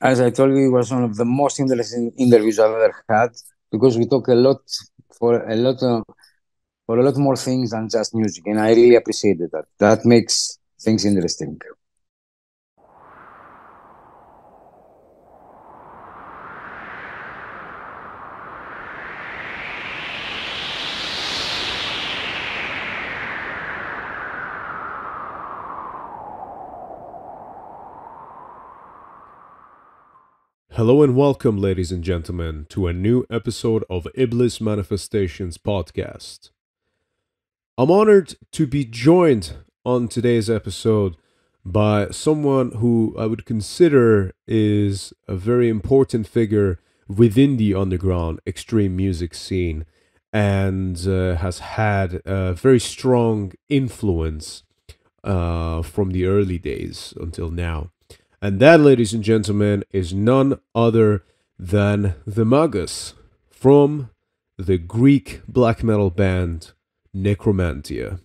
as I told you, it was one of the most interesting interviews I've ever had because we talk a lot for a lot of, for a lot more things than just music, and I really appreciated that. That makes things interesting. Hello and welcome, ladies and gentlemen, to a new episode of Iblis Manifestations podcast. I'm honored to be joined on today's episode by someone who I would consider is a very important figure within the underground extreme music scene and uh, has had a very strong influence uh, from the early days until now. And that, ladies and gentlemen, is none other than the Magus from the Greek black metal band Necromantia.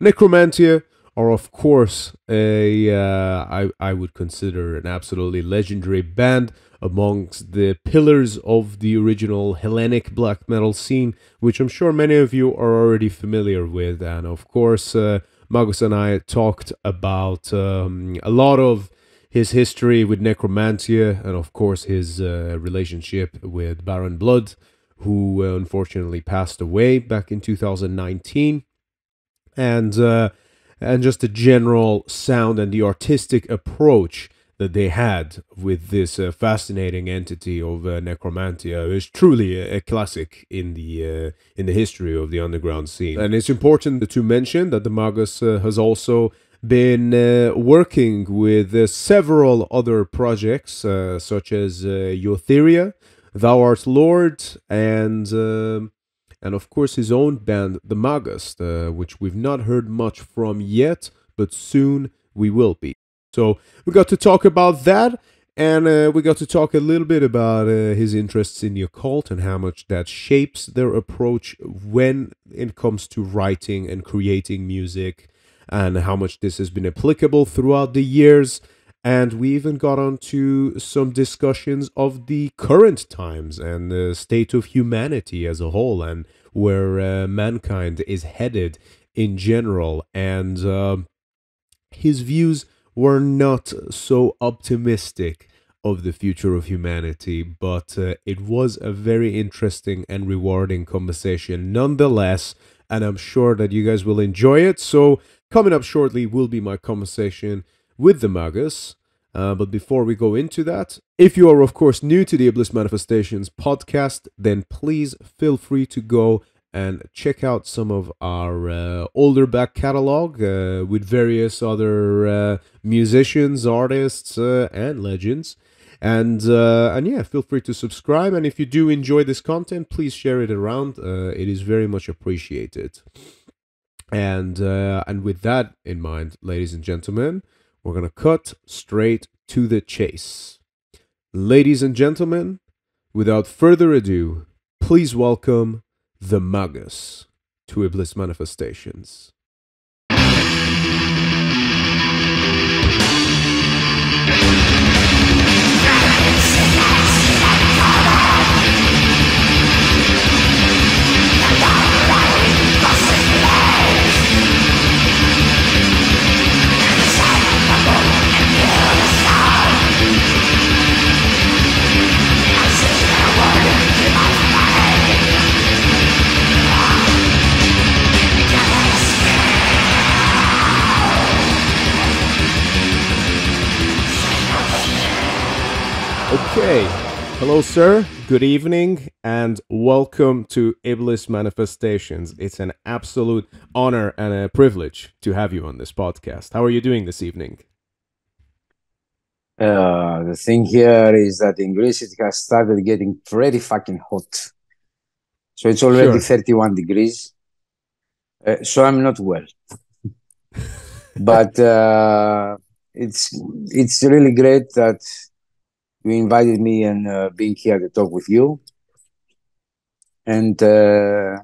Necromantia are, of course, a uh, I, I would consider an absolutely legendary band amongst the pillars of the original Hellenic black metal scene, which I'm sure many of you are already familiar with. And of course, uh, Magus and I talked about um, a lot of his history with necromantia, and of course his uh, relationship with Baron Blood, who uh, unfortunately passed away back in 2019, and uh, and just the general sound and the artistic approach that they had with this uh, fascinating entity of uh, necromantia is truly a, a classic in the uh, in the history of the underground scene. And it's important to mention that the Magus has also been uh, working with uh, several other projects, uh, such as uh, Yoth Iria, Thou Art Lord, and um, and of course his own band, The Magus, uh, which we've not heard much from yet, but soon we will be. So we got to talk about that. And uh, we got to talk a little bit about his interests in the occult and how much that shapes their approach when it comes to writing and creating music and how much this has been applicable throughout the years. And we even got onto some discussions of the current times and the state of humanity as a whole and where uh, mankind is headed in general. And uh, his views were not so optimistic of the future of humanity, but uh, it was a very interesting and rewarding conversation nonetheless. And I'm sure that you guys will enjoy it. So Coming up shortly will be my conversation with the Magus. Uh, but before we go into that, if you are, of course, new to the Iblis Manifestations podcast, then please feel free to go and check out some of our uh, older back catalog uh, with various other uh, musicians, artists, uh, and legends. And uh, and yeah, feel free to subscribe. And if you do enjoy this content, please share it around. it is very much appreciated. And uh, and with that in mind, ladies and gentlemen, we're gonna cut straight to the chase. Ladies and gentlemen, without further ado, please welcome the Magus to Iblis Manifestations. Okay. Hello, sir. Good evening and welcome to Iblis Manifestations. It's an absolute honor and a privilege to have you on this podcast. How are you doing this evening? Uh, the thing here is that in Greece it has started getting pretty fucking hot. So it's already sure. 31 degrees. Uh, so I'm not well. but uh, it's it's really great that you invited me and uh, being here to talk with you. And uh,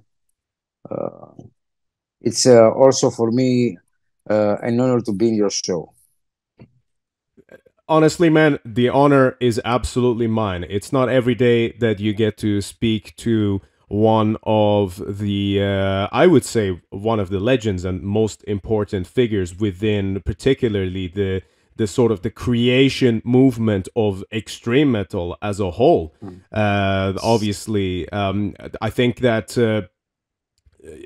uh, it's uh, also for me uh, an honor to be in your show. honestly, man, the honor is absolutely mine. It's not every day that you get to speak to one of the, uh, I would say, one of the legends and most important figures within, particularly the the sort of the creation movement of extreme metal as a whole. Mm. Uh, obviously, um, I think that uh,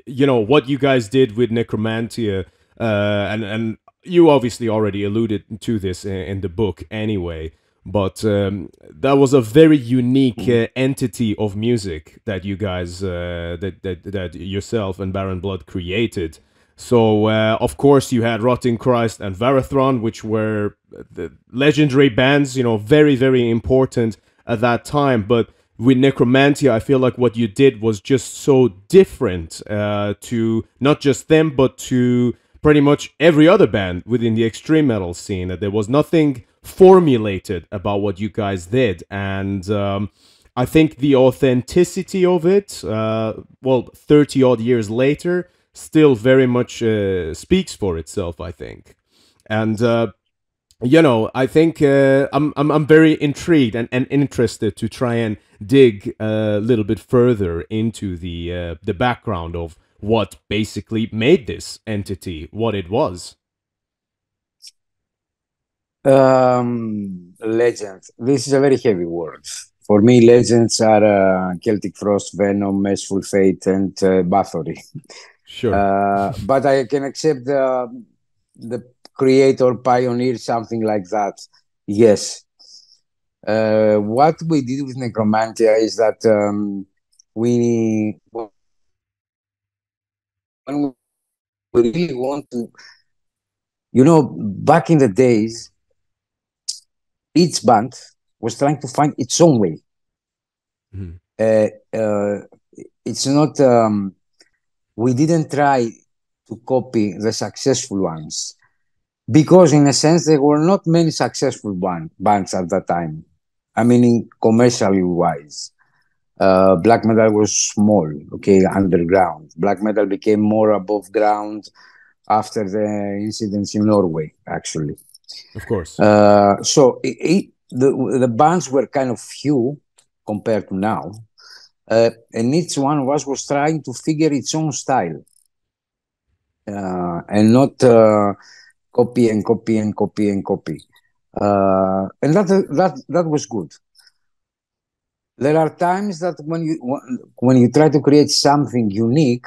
you know what you guys did with Necromantia, uh, and and you obviously already alluded to this in, in the book anyway. But um, that was a very unique mm. uh, entity of music that you guys, uh, that, that that yourself and Baron Blood created. So, uh, of course, you had Rotting Christ and Varathron, which were the legendary bands, you know, very, very important at that time. But with Necromantia, I feel like what you did was just so different uh, to not just them, but to pretty much every other band within the extreme metal scene. That there was nothing formulated about what you guys did. And um, I think the authenticity of it, uh, well, 30 odd years later, still very much uh, speaks for itself, I think. And uh, you know, I think uh, I'm, I'm I'm very intrigued and, and interested to try and dig a little bit further into the uh, the background of what basically made this entity what it was. Um, legend. This is a very heavy word. For me, legends are uh, Celtic Frost, Venom, Mercyful Fate, and uh, Bathory. Sure. Uh, but I can accept the the creator, pioneer, something like that. Yes. Uh, what we did with Necromantia is that um, we when we really want to, you know, back in the days, each band was trying to find its own way. Mm-hmm. Uh, uh, it's not. Um, we didn't try to copy the successful ones because in a sense there were not many successful band, bands at that time. I mean in commercially wise uh, black metal was small okay underground. Black metal became more above ground after the incidents in norway actually. Of course. Uh, so it, it, the, the bands were kind of few compared to now uh, and each one of us was trying to figure its own style uh, and not uh, copy and copy and copy and copy. Uh, and that, that, that was good. There are times that when you, when you try to create something unique,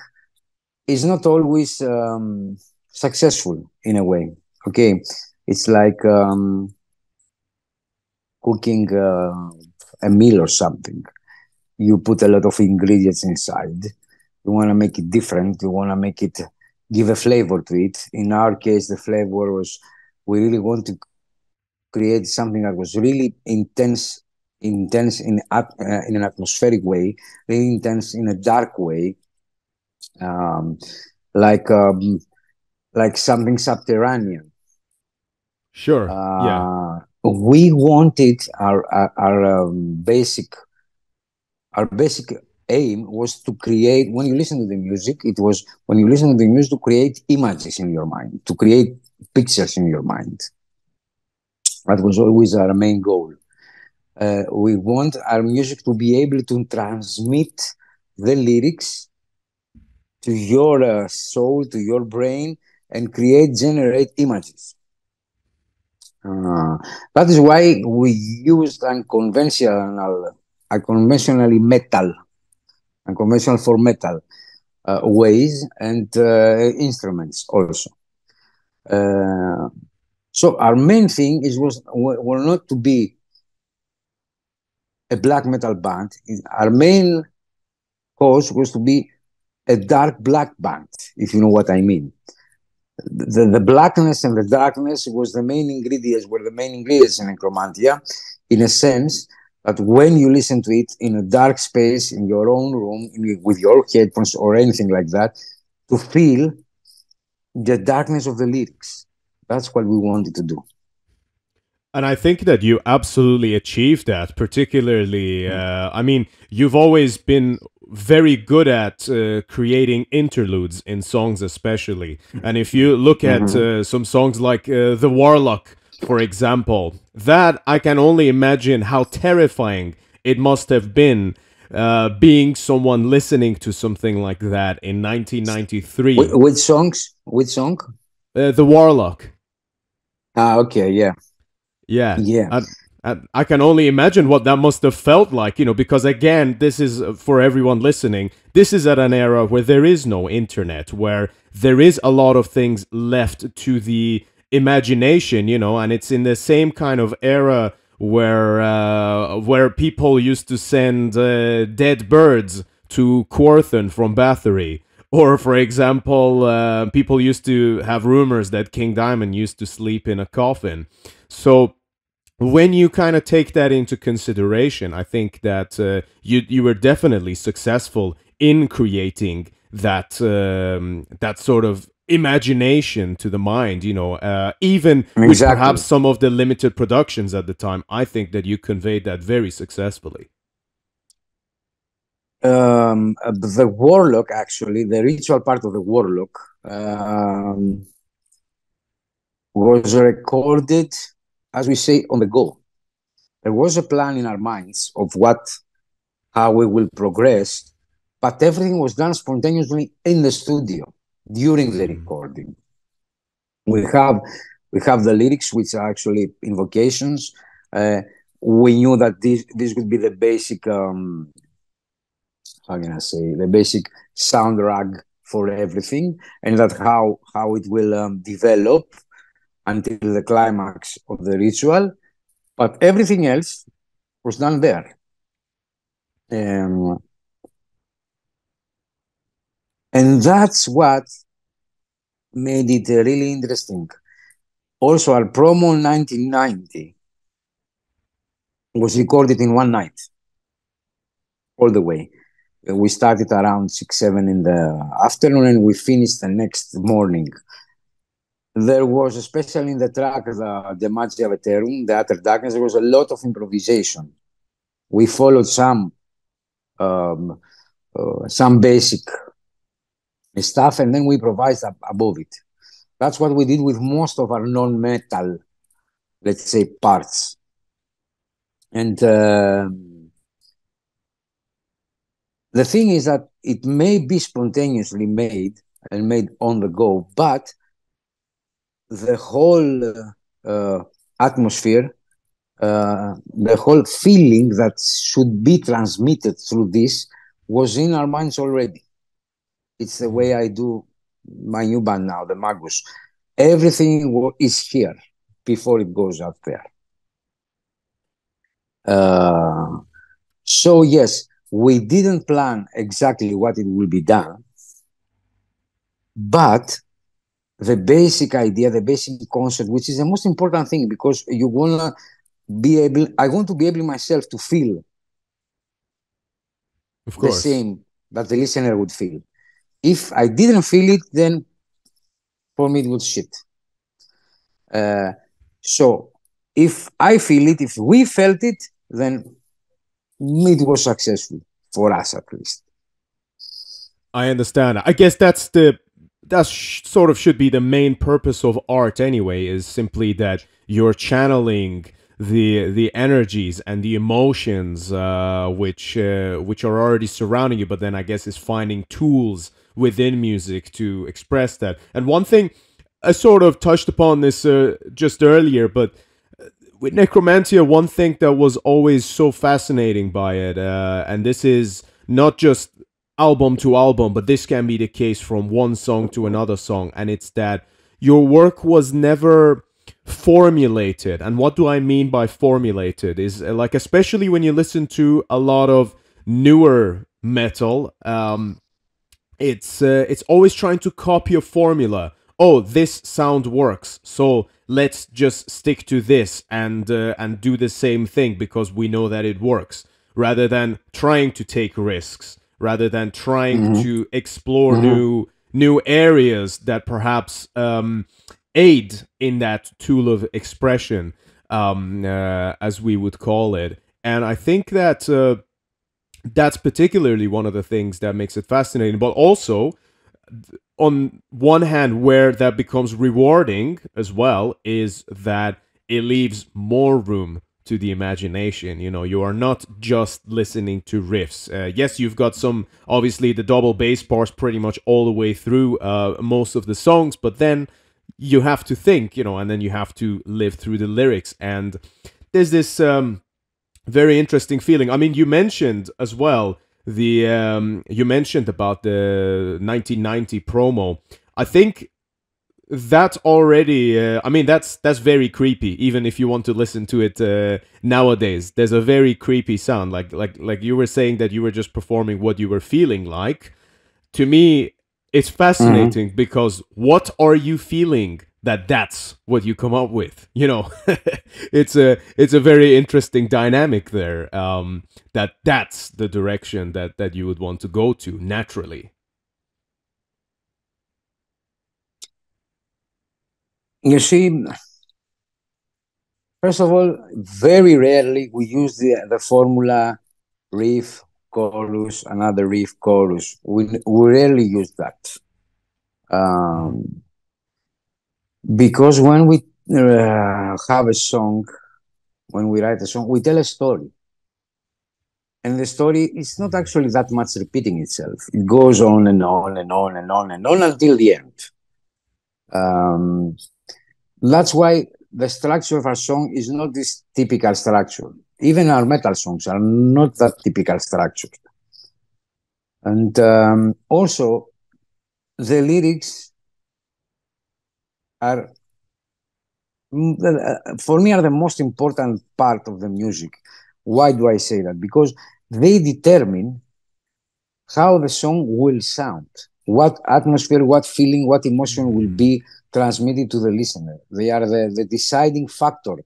it's not always um, successful in a way. Okay, it's like um, cooking uh, a meal or something you put a lot of ingredients inside. You want to make it different. You want to make it give a flavor to it. In our case, the flavor was we really want to create something that was really intense, intense in uh, in an atmospheric way, really intense in a dark way, um, like um, like something subterranean. Sure. Uh, yeah. We wanted our our, our um, basic our basic aim was to create when you listen to the music it was when you listen to the music to create images in your mind to create pictures in your mind. That was always our main goal. Uh, we want our music to be able to transmit the lyrics to your uh, soul to your brain and create generate images. Uh, that is why we used unconventional unconventionally metal, unconventional for metal uh, ways and uh, instruments also. Uh, so our main thing is was were not to be a black metal band. Our main cause was to be a dark black band, if you know what I mean. The, the blackness and the darkness was the main ingredients, were the main ingredients in Necromantia, in a sense that when you listen to it in a dark space in your own room with your headphones or anything like that, to feel the darkness of the lyrics. That's what we wanted to do. And I think that you absolutely achieved that, particularly. Uh, I mean, you've always been very good at uh, creating interludes in songs, especially. And if you look at mm-hmm. uh, some songs like uh, The Warlock, for example. That I can only imagine how terrifying it must have been uh, being someone listening to something like that in 1993. With, Which songs? With song? Uh, the Warlock. Ah, okay, yeah, Yeah. yeah. And, and I can only imagine what that must have felt like, you know, because again, this is uh, for everyone listening, this is at an era where there is no internet, where there is a lot of things left to the imagination, you know, and it's in the same kind of era where uh, where people used to send uh, dead birds to Quorthon from Bathory. Or, for example, uh, people used to have rumors that King Diamond used to sleep in a coffin. So, when you kind of take that into consideration, I think that uh, you you were definitely successful in creating that um, that sort of imagination to the mind. You know, uh, even with Exactly. perhaps some of the limited productions at the time, I think that you conveyed that very successfully. Um, the warlock, actually, the ritual part of the warlock, um, was recorded, as we say, on the go. There was a plan in our minds of what, how we will progress, but everything was done spontaneously in the studio during the recording. We have we have the lyrics, which are actually invocations. Uh, we knew that this this would be the basic um, how can I say the basic sound rag for everything, and that how how it will um, develop until the climax of the ritual. But everything else was done there. Um, and that's what made it really interesting. Also, our promo 1990 was recorded in one night, all the way. Uh, We started around six, seven in the afternoon, and we finished the next morning. There was, especially in the track, the, the Magia Veterum, the Utter Darkness, there was a lot of improvisation. We followed some um, uh, some basic stuff, and then we improvised ab- above it. That's what we did with most of our non-metal, let's say, parts. And um the thing is that it may be spontaneously made and made on the go, but the whole uh, uh, atmosphere, uh, the whole feeling that should be transmitted through this was in our minds already. It's the way I do my new band now, the Magus. Everything is here before it goes out there. Uh, so yes, we didn't plan exactly what it will be done, but the basic idea, the basic concept, which is the most important thing, because you wanna be able, I want to be able myself to feel Of the same that the listener would feel. If I didn't feel it, then for me it was shit. Uh, so if I feel it, if we felt it, then it was successful for us at least. I understand. I guess that's the that sort of should be the main purpose of art anyway is simply that you're channeling the the energies and the emotions uh, which uh, which are already surrounding you but then I guess is finding tools within music to express that. And one thing I sort of touched upon this uh, just earlier but with Necromantia, one thing that was always so fascinating by it, uh, and this is not just album to album, but this can be the case from one song to another song, and it's that your work was never formulated. And what do I mean by formulated? Is uh, like, especially when you listen to a lot of newer metal, um, it's uh, it's always trying to copy a formula. Oh, this sound works, so let's just stick to this and uh, and do the same thing because we know that it works, rather than trying to take risks, rather than trying to explore new new areas that perhaps um, aid in that tool of expression, um, uh, as we would call it. And I think that. That's particularly one of the things that makes it fascinating but also on one hand where that becomes rewarding as well is that it leaves more room to the imagination. You know, you are not just listening to riffs. Uh, yes, you've got some, obviously, the double bass parts pretty much all the way through uh, most of the songs, but then you have to think, you know, and then you have to live through the lyrics. And there's this um, very interesting feeling. I mean, you mentioned as well the um, you mentioned about the 1990 promo. I think that already uh, i mean that's that's very creepy even if you want to listen to it uh, nowadays there's a very creepy sound like like like you were saying that you were just performing what you were feeling like to me it's fascinating mm-hmm. because what are you feeling that that's what you come up with you know it's a it's a very interesting dynamic there um that that's the direction that that you would want to go to naturally You see, first of all, very rarely we use the, the formula riff, chorus, another riff, chorus. We, we rarely use that. Um, because when we uh, have a song, when we write a song, we tell a story. And the story is not actually that much repeating itself. It goes on and on and on and on and on until the end. Um, that's why the structure of our song is not this typical structure. Even our metal songs are not that typical structure. And um, also, the lyrics are, mm, uh, for me, are the most important part of the music. Why do I say that? Because they determine how the song will sound, what atmosphere, what feeling, what emotion will be transmitted to the listener. They are the, the deciding factor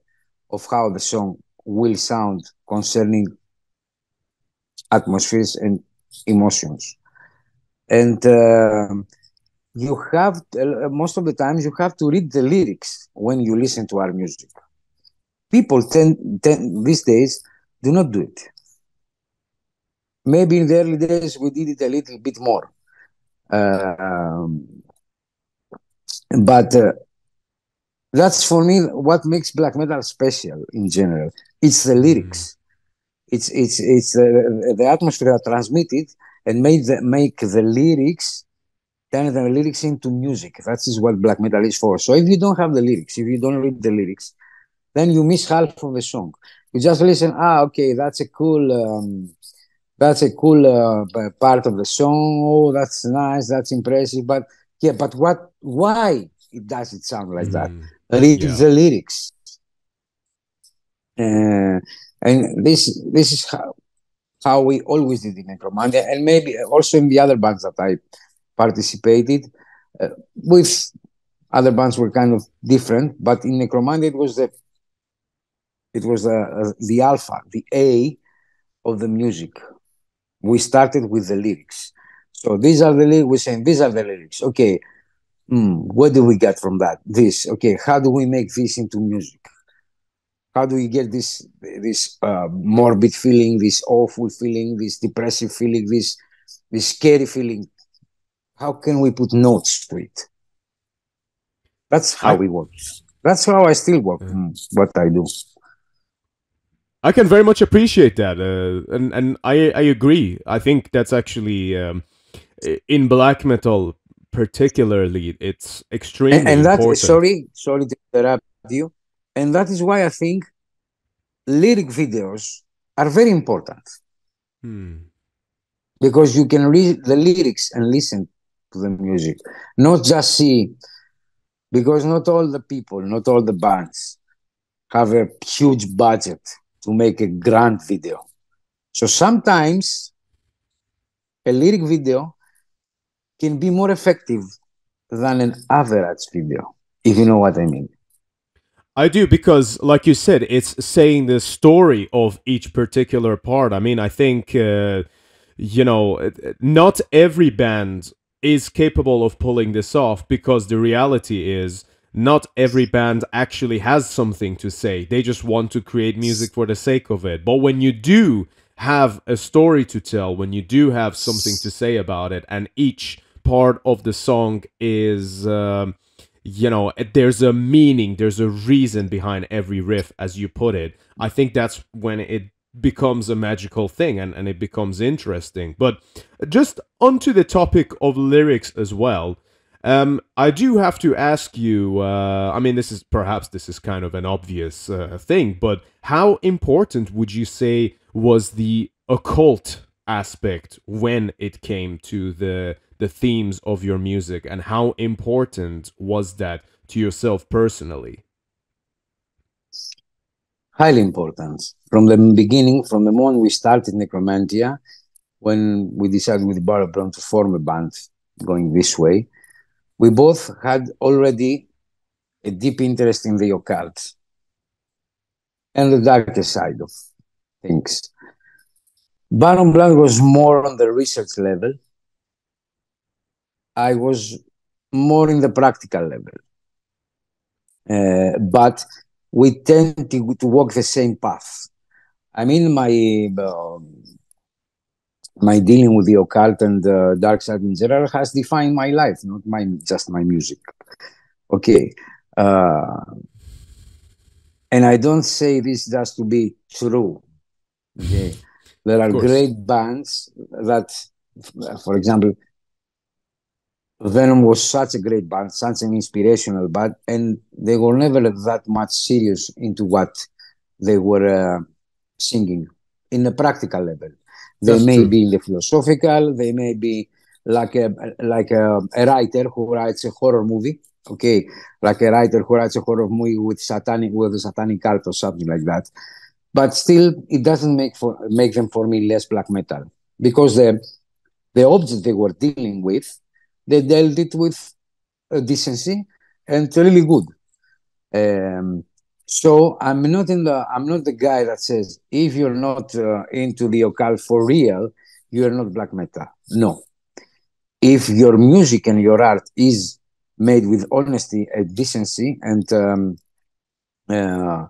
of how the song will sound concerning atmospheres and emotions. And uh, you have, uh, most of the times, you have to read the lyrics when you listen to our music. People tend, tend these days do not do it. Maybe in the early days we did it a little bit more. Uh, but uh, that's for me what makes black metal special in general. It's the lyrics. Mm. It's it's it's uh, the atmosphere transmitted and made the, make the lyrics turn the lyrics into music. That is what black metal is for. So if you don't have the lyrics, if you don't read the lyrics, then you miss half of the song. You just listen. Ah, okay, that's a cool. Um, that's a cool uh, part of the song. Oh, that's nice. That's impressive. But yeah, but what? Why it does it sound like mm. that? Read yeah. the lyrics, uh, and this this is how how we always did in Necromantia, and maybe also in the other bands that I participated uh, with. Other bands were kind of different, but in Necromantia it was the it was the uh, the alpha, the A of the music. We started with the lyrics so these are the lyrics. We're saying these are the lyrics. Okay, mm, what do we get from that? This. Okay, how do we make this into music? How do we get this this uh, morbid feeling, this awful feeling, this depressive feeling, this this scary feeling? How can we put notes to it? That's how I, we work. That's how I still work. Mm, what I do. I can very much appreciate that, uh, and and I I agree. I think that's actually um, in black metal particularly it's extremely and, and that is, sorry sorry to interrupt you and that is why i think lyric videos are very important hmm. because you can read the lyrics and listen to the music not just see because not all the people not all the bands have a huge budget to make a grand video so sometimes a lyric video can be more effective than an average video, if you know what I mean. I do because, like you said, it's saying the story of each particular part. I mean, I think, uh, you know, not every band is capable of pulling this off because the reality is not every band actually has something to say. They just want to create music for the sake of it. But when you do have a story to tell, when you do have something to say about it, and each part of the song is uh, you know there's a meaning there's a reason behind every riff as you put it i think that's when it becomes a magical thing and, and it becomes interesting but just onto the topic of lyrics as well um, I do have to ask you. Uh, I mean, this is perhaps this is kind of an obvious uh, thing, but how important would you say was the occult aspect when it came to the the themes of your music, and how important was that to yourself personally? Highly important. From the beginning, from the moment we started Necromantia, when we decided with Baron Blood to form a band going this way, we both had already a deep interest in the occult and the darker side of things. Baron Blood was more on the research level. I was more in the practical level. Uh, but we tend to, to walk the same path. I mean, my uh, my dealing with the occult and the dark side in general has defined my life, not my just my music. Okay, uh, and I don't say this just to be true. Okay, there are great bands that, for example, Venom was such a great band, such an inspirational band, and they were never that much serious into what they were uh, singing in a practical level. They That's may true. be in the philosophical. They may be like a like a, a, writer who writes a horror movie. Okay, like a writer who writes a horror movie with satanic with a satanic cult or something like that. But still, it doesn't make for make them for me less black metal because the the object they were dealing with, they dealt it with decency and really good. Um, so I'm not in the I'm not the guy that says if you're not uh, into the occult for real, you're not black metal. No. If your music and your art is made with honesty and decency, and um, uh,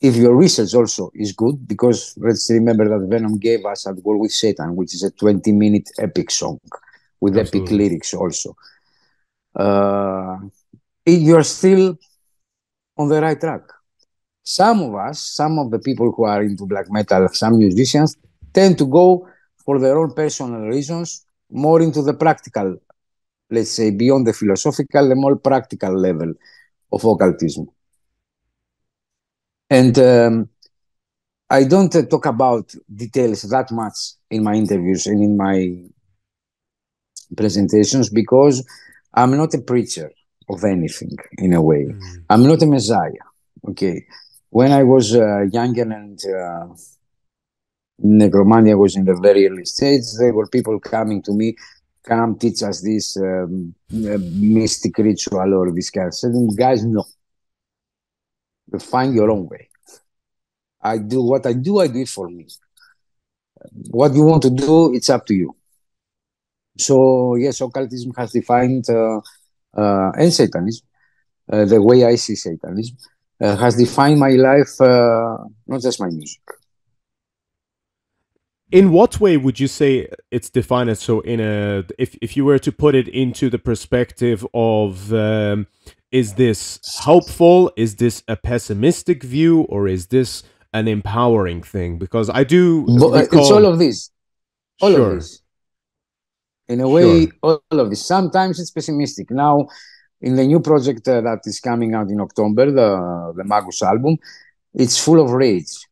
if your research also is good, because let's remember that Venom gave us At War with Satan, which is a 20 minute epic song with Absolutely. epic lyrics also. Uh, you're still on the right track. Some of us, some of the people who are into black metal, some musicians, tend to go for their own personal reasons, more into the practical, let's say, beyond the philosophical, the more practical level of occultism. And um, I don't uh, talk about details that much in my interviews and in my presentations because I'm not a preacher of anything in a way. Mm. I'm not a messiah. Okay. When I was uh, younger and uh, necromantia was in the very early stage, there were people coming to me, come teach us this um, uh, mystic ritual or this kind of thing. Guys, no. You find your own way. I do what I do, I do it for me. What you want to do, it's up to you. So, yes, occultism has defined uh, uh, and Satanism, uh, the way I see Satanism, uh, has defined my life, not just my music. In what way would you say it's defined as so? In a, if if you were to put it into the perspective of, um, is this hopeful? Is this a pessimistic view, or is this an empowering thing? Because I do. Recall... It's all of this. All sure. of this in a way, all of this. Sometimes it's pessimistic. Now, in the new project uh, that is coming out in October, the the Magus album, it's full of rage.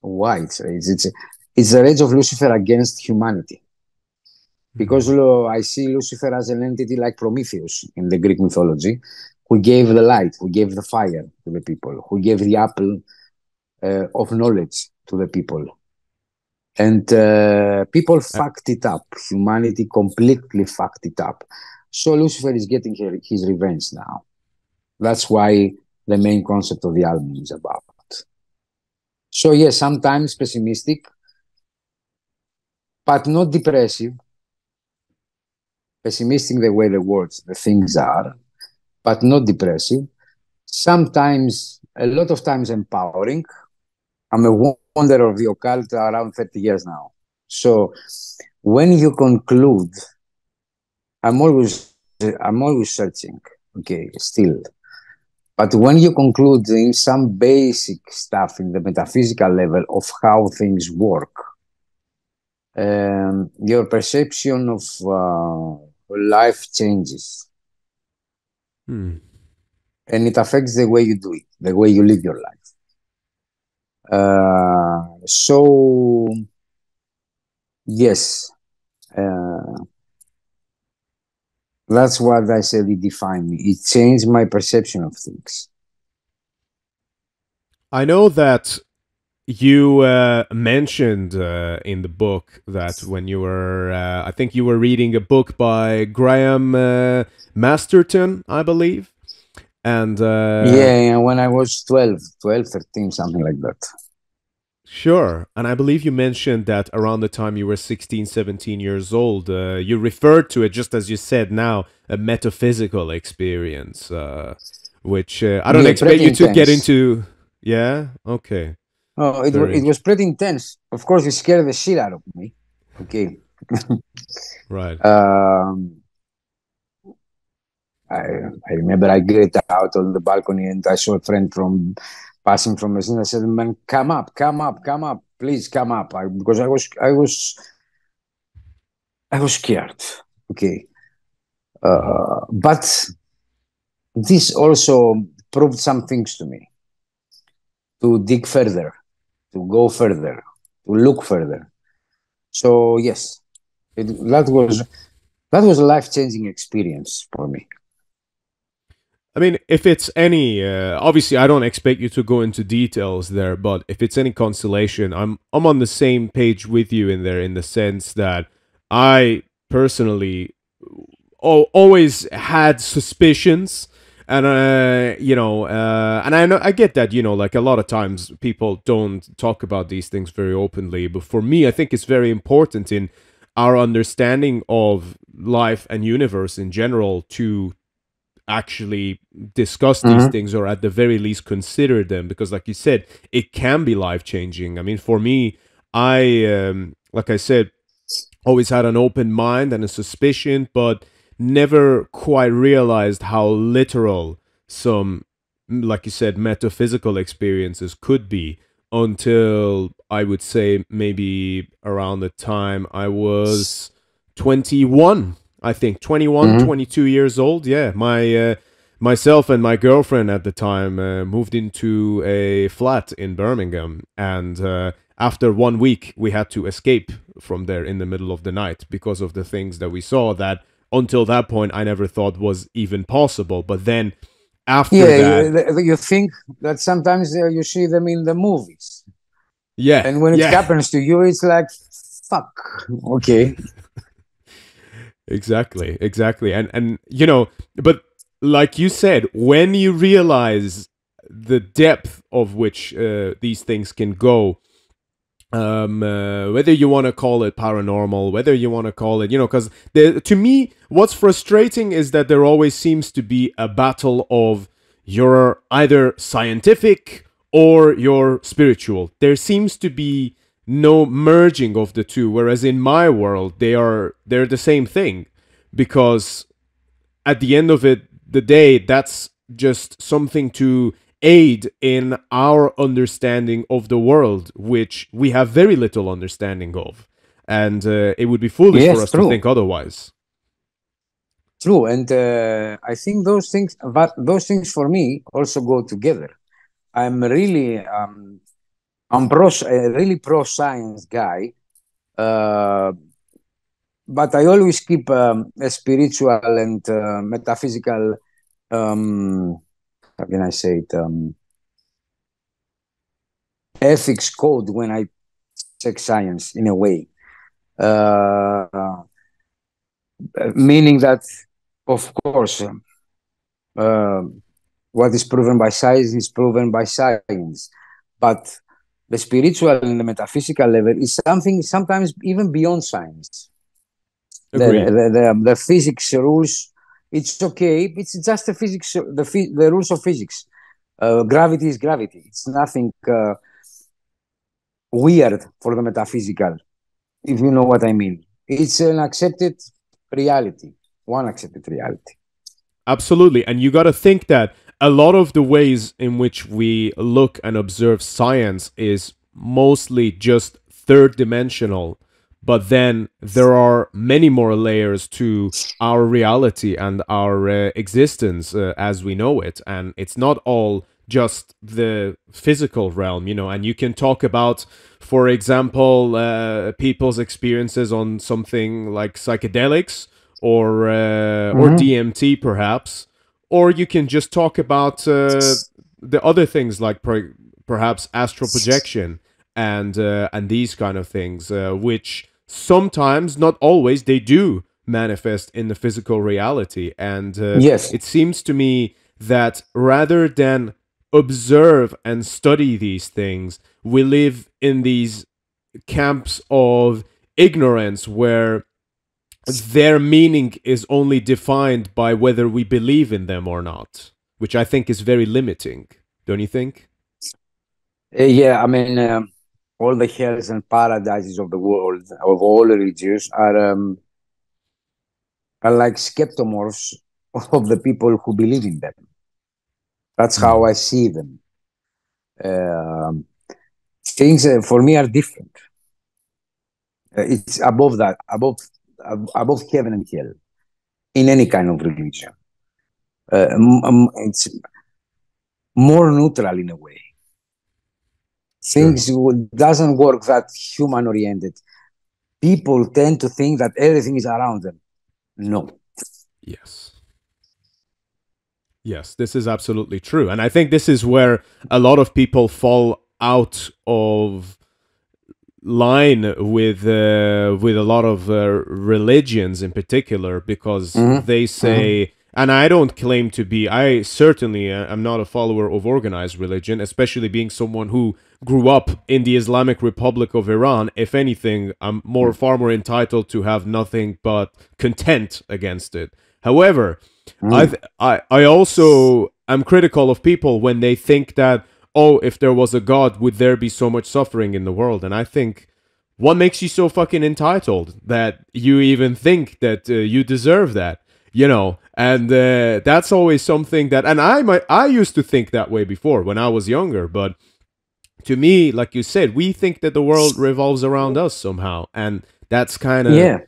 Why it's rage? It's it's the rage of Lucifer against humanity. Because mm-hmm. I see Lucifer as an entity like Prometheus in the Greek mythology, who gave the light, who gave the fire to the people, who gave the apple uh, of knowledge to the people and uh, people fucked it up. Humanity completely fucked it up. So Lucifer is getting his revenge now. That's why the main concept of the album is about. So yes, sometimes pessimistic, but not depressive. Pessimistic the way the words, the things are, but not depressive. Sometimes, a lot of times empowering. I'm a wonder of the occult around 30 years now. So when you conclude, I'm always I'm always searching. Okay, still. But when you conclude in some basic stuff in the metaphysical level of how things work, um, your perception of uh, life changes. Hmm. And it affects the way you do it, the way you live your life. Uh, so, yes, uh, that's what I said it defined me. It changed my perception of things. I know that you uh, mentioned uh, in the book that when you were, uh, I think you were reading a book by Graham uh, Masterton, I believe. And uh, yeah, when I was 12, 12, 13, something like that. Sure. And I believe you mentioned that around the time you were 16, 17 years old, uh, you referred to it, just as you said now, a metaphysical experience, uh, which uh, I don't Yeah, expect you to get into. Yeah? Okay. Oh, it, Very it was pretty intense. Of course, it scared the shit out of me. Okay. Right. Um, I, I remember I got out on the balcony and I saw a friend from passing from the scene. I said, "Man, come up, come up, come up, please come up," I, because I was, I was, I was scared. Okay, uh, but this also proved some things to me. To dig further, to go further, to look further. So yes, it, that was that was a life changing experience for me. I mean, if it's any, uh, obviously, I don't expect you to go into details there, but if it's any consolation, I'm I'm on the same page with you in there, in the sense that I personally al- always had suspicions, and uh, you know, uh, and I know I get that, you know, like a lot of times people don't talk about these things very openly, but for me, I think it's very important in our understanding of life and universe in general to actually discuss these Mhm. things or at the very least consider them because like you said it can be life changing i mean for me i um, like i said always had an open mind and a suspicion but never quite realized how literal some like you said metaphysical experiences could be until i would say maybe around the time i was 21 i think 21 Mhm. 22 years old yeah my uh, myself and my girlfriend at the time uh, moved into a flat in birmingham and uh, after one week we had to escape from there in the middle of the night because of the things that we saw that until that point i never thought was even possible but then after Yeah, that you, you think that sometimes uh, you see them in the movies, yeah and when it yeah. happens to you, it's like, fuck. Okay. Exactly exactly. And and you know but like you said when you realize the depth of which uh, these things can go um uh, whether you want to call it paranormal whether you want to call it you know because to me what's frustrating is that there always seems to be a battle of you're either scientific or you're spiritual. There seems to be no merging of the two whereas in my world they are they're the same thing because at the end of it the day that's just something to aid in our understanding of the world which we have very little understanding of and uh, it would be foolish Yes, for us true. to think otherwise True, and uh, I think those things, but those things for me also go together. I'm really, um, I'm pro, a really pro science guy, uh, but I always keep um, a spiritual and uh, metaphysical, um, how can I say it, um, ethics code when I check science in a way. Uh, meaning that, of course, uh, what is proven by science is proven by science. But the spiritual and the metaphysical level is something sometimes even beyond science. The, the, the, the physics rules, it's okay. It's just the physics, the, the rules of physics. Uh, gravity is gravity. It's nothing uh, weird for the metaphysical, if you know what I mean. It's an accepted reality. one accepted reality. Absolutely. And you got to think that a lot of the ways in which we look and observe science is mostly just third dimensional. But then there are many more layers to our reality and our uh, existence uh, as we know it. And it's not all just the physical realm, you know. And you can talk about, for example, uh, people's experiences on something like psychedelics or uh, or DMT, perhaps, or you can just talk about uh, the other things like per- perhaps astral projection and uh, and these kind of things, uh, which sometimes, not always, they do manifest in the physical reality. And uh, Yes. it seems to me that rather than observe and study these things, we live in these camps of ignorance where their meaning is only defined by whether we believe in them or not, which I think is very limiting. Don't you think? Uh, yeah, I mean, um, all the hells and paradises of the world, of all religions, are um, are like skeptomorphs of the people who believe in them. That's how I see them. Um, things uh, for me are different. Uh, it's above that, above ab- above heaven and hell, in any kind of religion. Uh, it's more neutral in a way. Things w- doesn't work that human oriented. People tend to think that everything is around them. No. Yes. Yes, this is absolutely true. And I think this is where a lot of people fall out of line with uh, with a lot of uh, religions in particular because Mhm, they say and I don't claim to be I certainly uh, am not a follower of organized religion especially being someone who grew up in the Islamic Republic of Iran. If anything I'm more far more entitled to have nothing but content against it. However I, th- I I also am critical of people when they think that oh if there was a god would there be so much suffering in the world and I think what makes you so fucking entitled that you even think that uh, you deserve that you know and uh, that's always something that and I might I used to think that way before when I was younger but to me like you said we think that the world revolves around us somehow and that's kind of Yeah.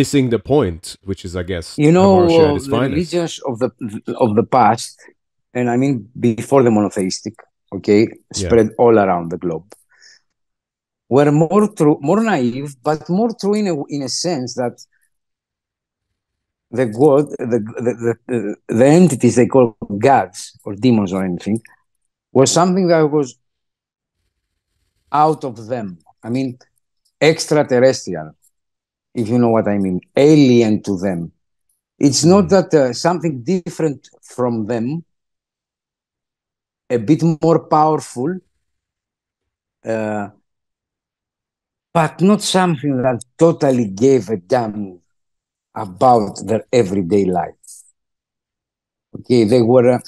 missing the point which is I guess You know, uh, the finest. religions of the of the past, and I mean before the monotheistic, okay, spread all around the globe, were more true, more naive, but more true in a in a sense that the god, the the, the, the, entities they call gods or demons or anything, was something that was out of them. I mean, extraterrestrial, if you know what I mean, alien to them. It's not that uh, something different from them, a bit more powerful, uh, but not something that totally gave a damn about their everyday life. Okay, they were, uh,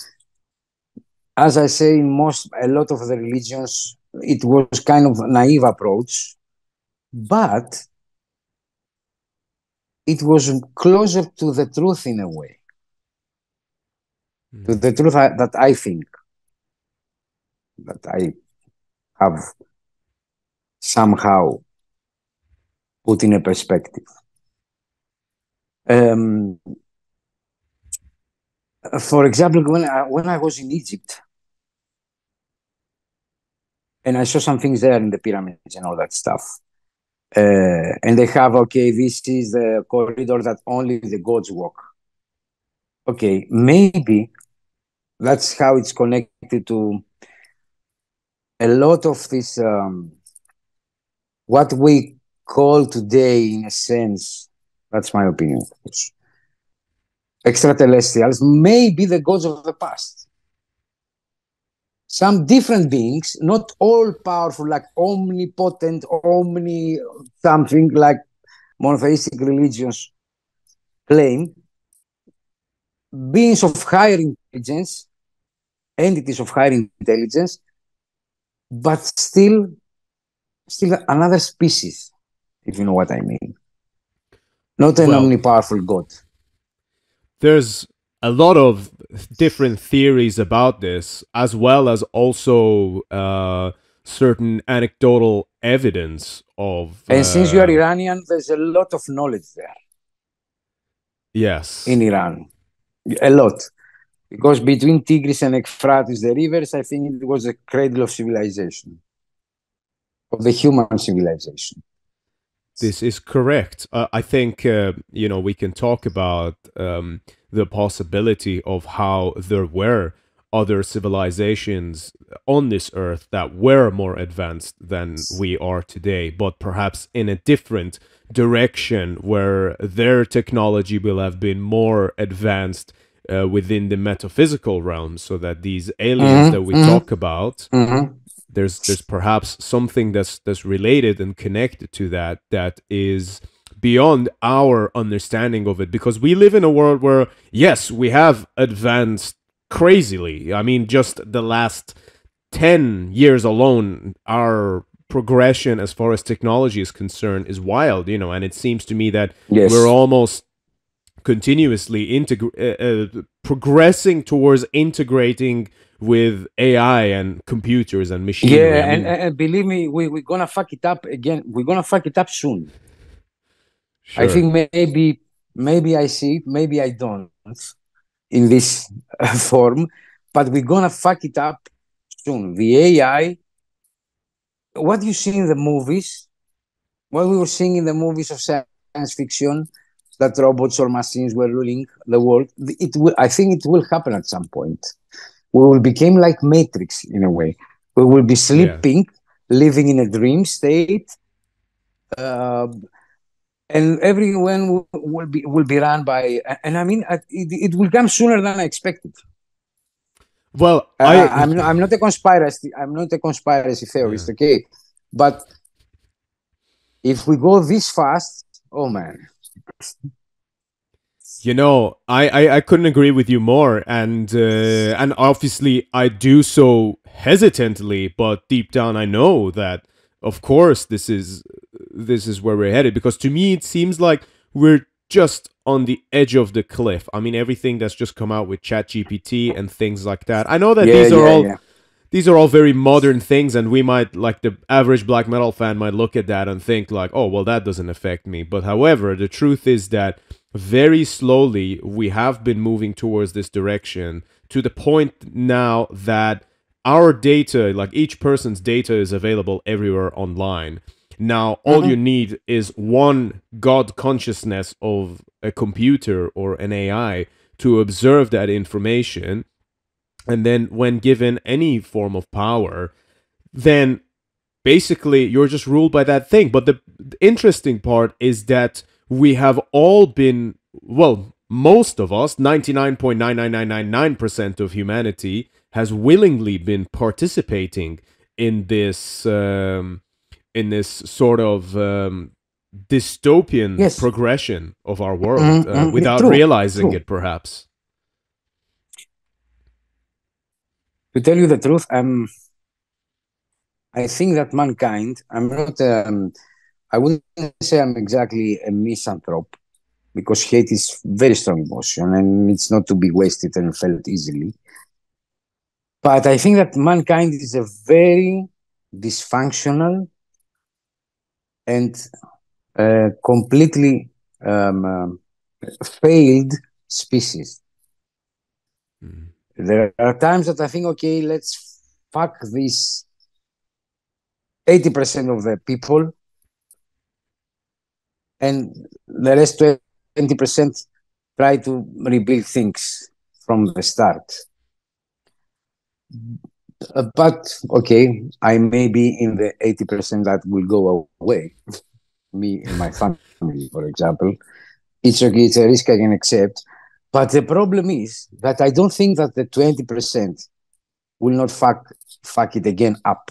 as I say, in most a lot of the religions, it was kind of naive approach, but it was closer to the truth in a way, to the truth I, that I think, that I have somehow put in a perspective. Um, for example, when I, when I was in Egypt, and I saw some things there in the pyramids and all that stuff. Uh, and they have, okay, this is the corridor that only the gods walk. Okay, maybe that's how it's connected to a lot of this, um, what we call today, in a sense, that's my opinion extraterrestrials may be the gods of the past. Some different beings, not all powerful, like omnipotent, omni something like monotheistic religions claim, beings of higher intelligence, entities of higher intelligence, but still, still another species, if you know what I mean. Not an Well- omnipowerful God. there's a lot of different theories about this, as well as also uh, certain anecdotal evidence of. And since you are uh, Iranian, there's a lot of knowledge there yes, in Iran, a lot. Because between Tigris and Euphrates, the rivers, I think it was a cradle of civilization, of the human civilization. This is correct. Uh, I think uh, you know we can talk about um, the possibility of how there were other civilizations on this earth that were more advanced than we are today, but perhaps in a different direction where their technology will have been more advanced uh, within the metaphysical realm, so that these aliens Mhm, that we mhm. talk about Mhm. there's there's perhaps something that's that's related and connected to that that is beyond our understanding of it because we live in a world where yes we have advanced crazily i mean just the last 10 years alone our progression as far as technology is concerned is wild you know and it seems to me that Yes. we're almost continuously integ- uh, uh, progressing towards integrating with AI and computers and machinery. Yeah, I and, mean, and believe me, we, we're gonna fuck it up again. We're gonna fuck it up soon. I think maybe maybe I see it, maybe I don't in this uh, form, but we're gonna fuck it up soon. The AI, what you see in the movies, what we were seeing in the movies of science fiction, that robots or machines were ruling the world. It will, I think, it will happen at some point. We will become like Matrix in a way. We will be sleeping, living in a dream state. Uh, and everyone will, be will be run by and I mean it, it will come sooner than I expected. well, I, I, I, am I'm not a conspiracy. I'm not a conspiracy theorist. Okay, but if we go this fast, oh man, you know, I, I, I couldn't agree with you more, and uh, and obviously I do so hesitantly, but deep down I know that, of course, this is this is where we're headed. Because to me, it seems like we're just on the edge of the cliff. I mean, everything that's just come out with ChatGPT and things like that. I know that yeah, these are yeah, all yeah. These are all very modern things and we might like the average black metal fan might look at that and think like oh well that doesn't affect me. But however the truth is that very slowly we have been moving towards this direction to the point now that our data like each person's data is available everywhere online. Now all mm-hmm. you need is one god consciousness of a computer or an ai to observe that information and then when given any form of power then basically you're just ruled by that thing but the interesting part is that we have all been well most of us 99.99999% of humanity has willingly been participating in this um, in this sort of um, dystopian Yes. progression of our world Mhm, uh, mhm. without True, realizing true. it perhaps To tell you the truth, I'm. I think that mankind. I'm not. Um, I wouldn't say I'm exactly a misanthrope, because hate is very strong emotion and it's not to be wasted and felt easily. But I think that mankind is a very dysfunctional and uh, completely um, um, failed species. Mm. There are times that I think, okay, let's fuck this 80% of the people and the rest 20% try to rebuild things from the start. But okay, I may be in the 80% that will go away. Me and my family, for example. It's okay, it's a risk I can accept. But the problem is that I don't think that the 20% will not fuck, fuck it again up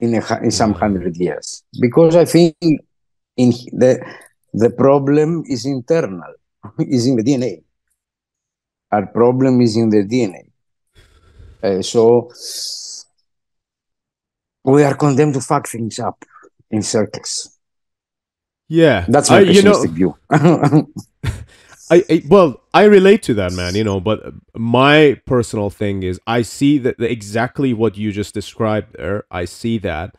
in, a, in some hundred years. Because I think in the, the problem is internal, is in the DNA. Our problem is in the DNA. Uh, so we are condemned to fuck things up in circles. yeah That's my I- you know pessimistic view. I, I well, I relate to that, man. You know, but my personal thing is, I see that exactly what you just described there. I see that,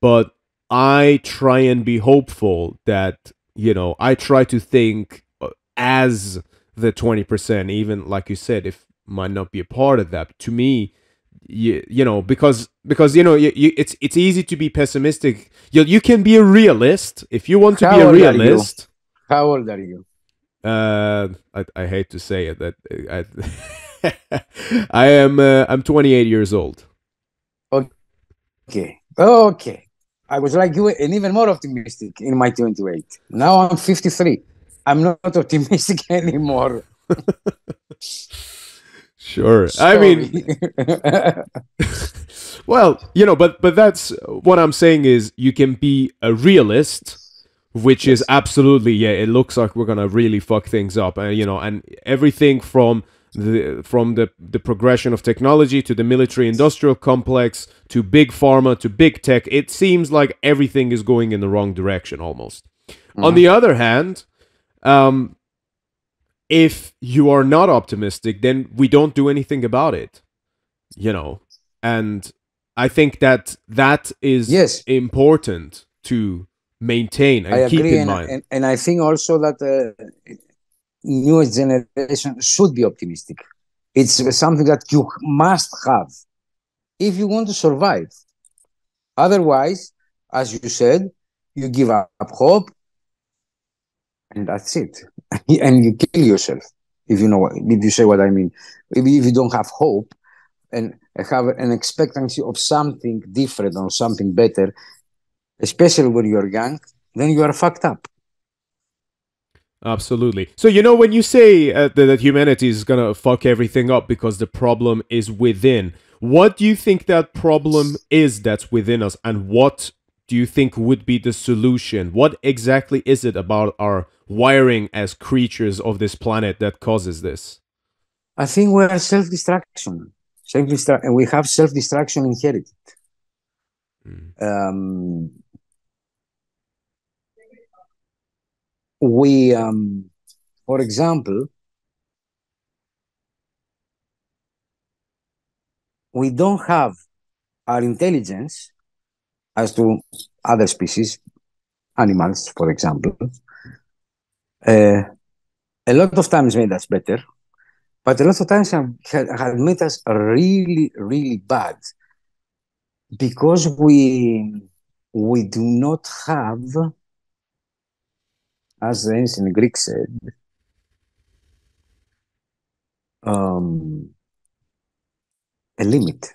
but I try and be hopeful that you know I try to think uh, as the twenty percent, even like you said, if might not be a part of that. To me, you, you know because because you know you, you, it's it's easy to be pessimistic you, you can be a realist if you want to How be a old are you? realist How old are you? Uh I, I hate to say it that I, I am uh, I'm 28 years old Okay. Okay. I was like you and even more optimistic in my 28. Now I'm 53. I'm not optimistic anymore. sure I mean well you know but but that's what i'm saying is you can be a realist which is absolutely yeah it looks like we're gonna really fuck things up and you know and everything from the from the the progression of technology to the military industrial complex to big pharma to big tech it seems like everything is going in the wrong direction almost. On the other hand um if you are not optimistic then we don't do anything about it you know? And i think that that is Yes. important to maintain and I keep agree, in and, mind and, and I think also that uh, newest generation should be optimistic. It's something that you must have if you want to survive. Otherwise, as you said, you give up hope, and that's it, and you kill yourself. If you know what, if you say what I mean, if, if you don't have hope and have an expectancy of something different or something better, especially when you're young, then you are fucked up. Absolutely. So you know when you say uh, that, humanity is gonna fuck everything up because the problem is within, what do you think that problem is that's within us, and what do you think would be the solution? What exactly is it about our wiring as creatures of this planet that causes this? I think we are self-destruction. Self-destruct, and we have self-destruction inherited. Um, we, um, for example, we don't have our intelligence as to other species, animals, for example. Uh, a lot of times made us better, but a lot of times have, have made us really, really bad because we we do not have, as the ancient Greek said, um, a limit.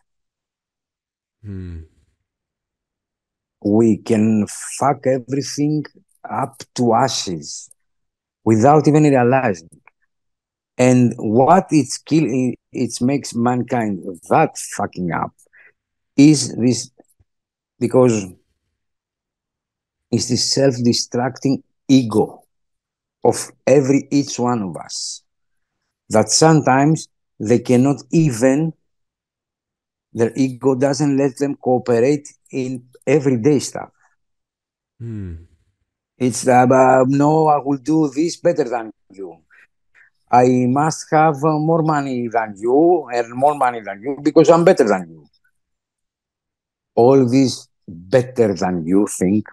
Hmm. We can fuck everything up to ashes without even realizing. And what it's killing, it makes mankind that fucking up is this because it's this self-destructing ego of every each one of us that sometimes they cannot even their ego doesn't let them cooperate in everyday stuff. Hmm. it's uh, no i will do this better than you. I must have uh, more money than you earn more money than you because i'm better than you. All these better than you think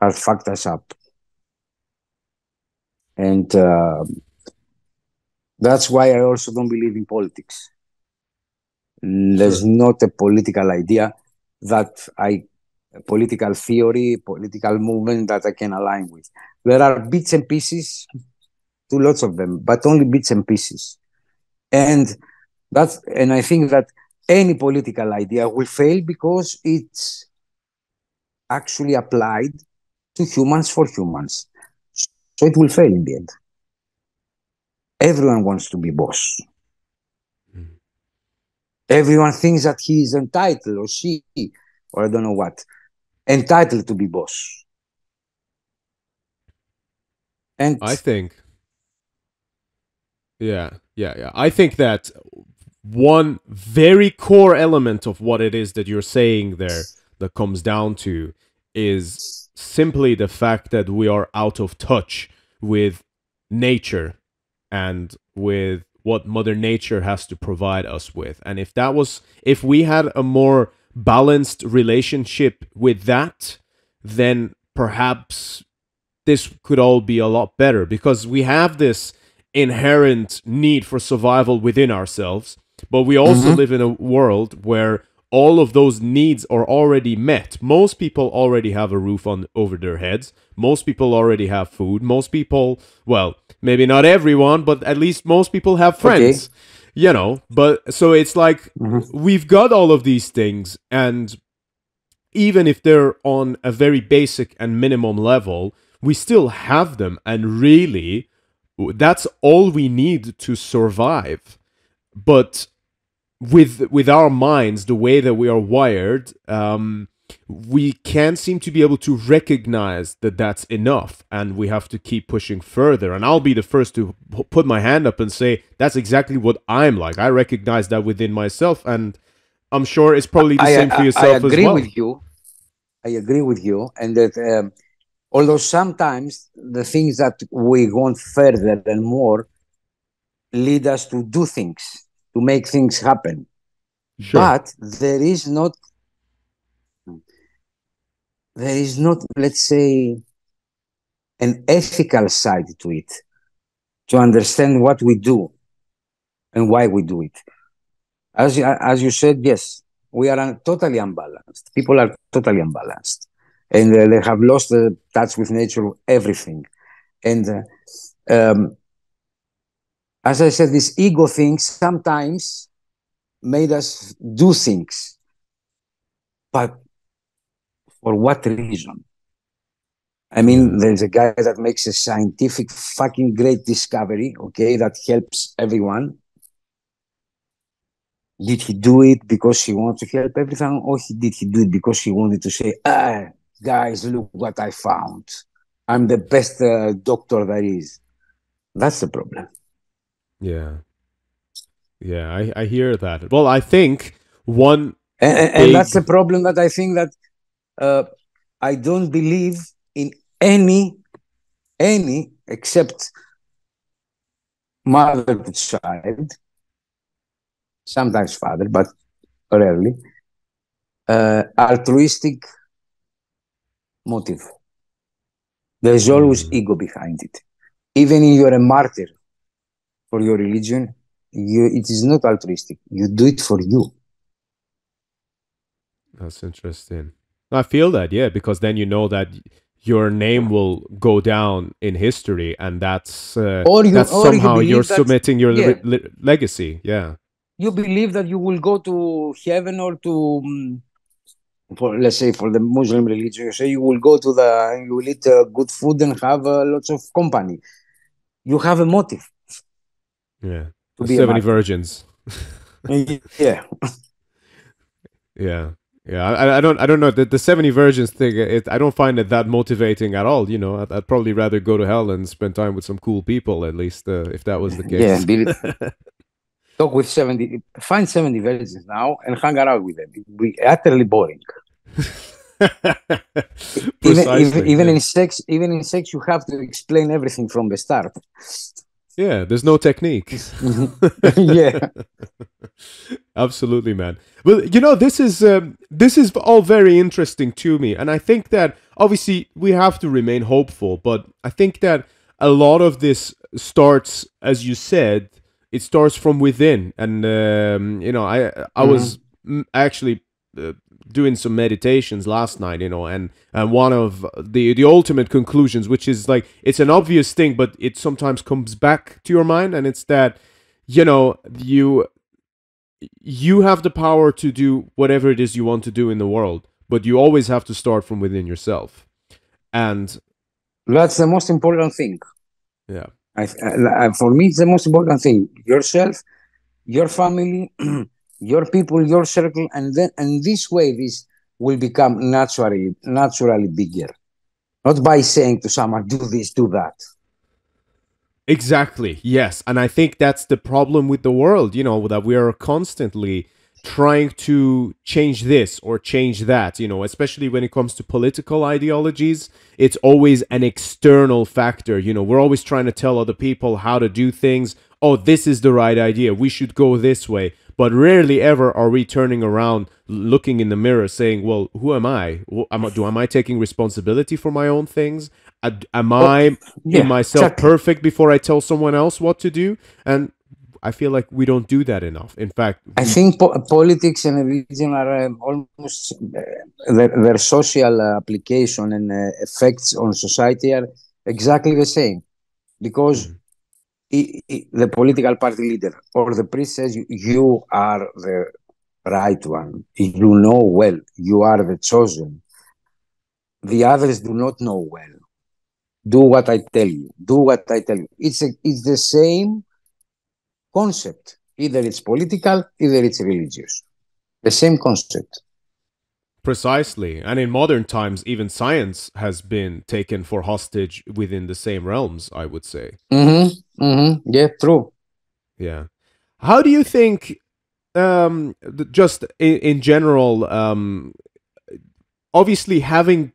are fucked us up and uh, that's why i also don't believe in politics there's not a political idea that I, political theory, political movement that I can align with. There are bits and pieces, to lots of them, but only bits and pieces. And that's, and I think that any political idea will fail because it's actually applied to humans for humans. So it will fail in the end. Everyone wants to be boss hmm. everyone thinks that he is entitled or she or I don't know what entitled to be boss. And I think. Yeah, yeah, yeah. I think that one very core element of what it is that you're saying there that comes down to is simply the fact that we are out of touch with nature and with what Mother Nature has to provide us with. And if that was, if we had a more balanced relationship with that, then perhaps this could all be a lot better because we have this inherent need for survival within ourselves, but we also Mhm. live in a world where all of those needs are already met. Most people already have a roof on over their heads. Most people already have food. Most people, well, maybe not everyone, but at least most people have friends. You know, but so it's like Mhm. we've got all of these things and even if they're on a very basic and minimum level, we still have them and really that's all we need to survive. But with with our minds, the way that we are wired, um, we can't seem to be able to recognize that that's enough, and we have to keep pushing further. And I'll be the first to put my hand up and say that's exactly what I'm like. I recognize that within myself, and I'm sure it's probably the I, same for I- yourself I agree as well. with you. I agree with you, and that um, although sometimes the things that we want further and more lead us to do things, to make things happen, Sure. but there is not, there is not, let's say, an ethical side to it, to understand what we do and why we do it. As you, as you said, yes, we are un- totally unbalanced. People are totally unbalanced, and uh, they have lost the touch with nature, everything. And uh, um, as I said, this ego thing sometimes made us do things, but for what reason? I mean, there's a guy that makes a scientific fucking great discovery, okay, that helps everyone. Did he do it because he wanted to help everyone, or he did he do it because he wanted to say, "Ah, guys, look what I found! I'm the best uh, doctor there is." That's the problem. Yeah. Yeah, I, I hear that. Well, I think one and, and- and that's the problem that I think that uh, I don't believe in any any except mother to child, sometimes father, but rarely uh, altruistic motive. There's always Mm. ego behind it. Even if you're a martyr for your religion, you, it is not altruistic. You do it for you. That's interesting. I feel that, yeah, because then you know that your name will go down in history, and that's uh, Or you- that's or somehow you're that- submitting your le- yeah. le- legacy. Yeah, you believe that you will go to heaven or to um, for let's say for the muslim religion you say you will go to the you will eat uh, good food and have uh, lots of company you have a motive yeah. be a Seventy virgins. yeah Yeah, yeah. I, I don't I don't know the the seventy virgins thing. It I don't find it that motivating at all. You know, I'd, I'd probably rather go to hell and spend time with some cool people. At least uh, if that was the case. yeah talk with 70 find 70 virgins now and hang around with them It would be utterly boring even, even yeah. in sex even in sex you have to explain everything from the start yeah, there's no technique. yeah Absolutely, man. Well, you know, this is um, this is all very interesting to me, and I think that obviously we have to remain hopeful. But I think that a lot of this starts, as you said, it starts from within, and um, you know, I I was mm, actually uh, doing some meditations last night, you know, and and one of the the ultimate conclusions, which is like it's an obvious thing, but it sometimes comes back to your mind, and it's that you know you you have the power to do whatever it is you want to do in the world, but you always have to start from within yourself. And that's the most important thing. Yeah, I, I, for me, it's the most important thing: yourself, your family, your people, your circle, and then and this way, this will become naturally naturally bigger. Not by saying to someone, "Do this, do that." exactly. Yes, and I think that's the problem with the world. You know that we are constantly trying to change this or change that you know especially when it comes to political ideologies it's always an external factor you know we're always trying to tell other people how to do things oh this is the right idea we should go this way but rarely ever are we turning around looking in the mirror saying well who am i am I, do am i taking responsibility for my own things am i yeah, in myself exactly. perfect before i tell someone else what to do and I feel like we don't do that enough. In fact, I think po- politics and religion are uh, almost uh, their, their, social uh, application and uh, effects on society are exactly the same because mm-hmm. He, he, the political party leader or the priest says you, you are the right one. You know well. You are the chosen. The others do not know well. Do what I tell you. Do what I tell you. It's a, it's the same concept. Either it's political, either it's religious. The same concept. Precisely. And in modern times, even science has been taken for hostage within the same realms, I would say. Mm-hmm. Mm-hmm. Yeah, true. Yeah. How do you think, um, just in, in general, um, obviously having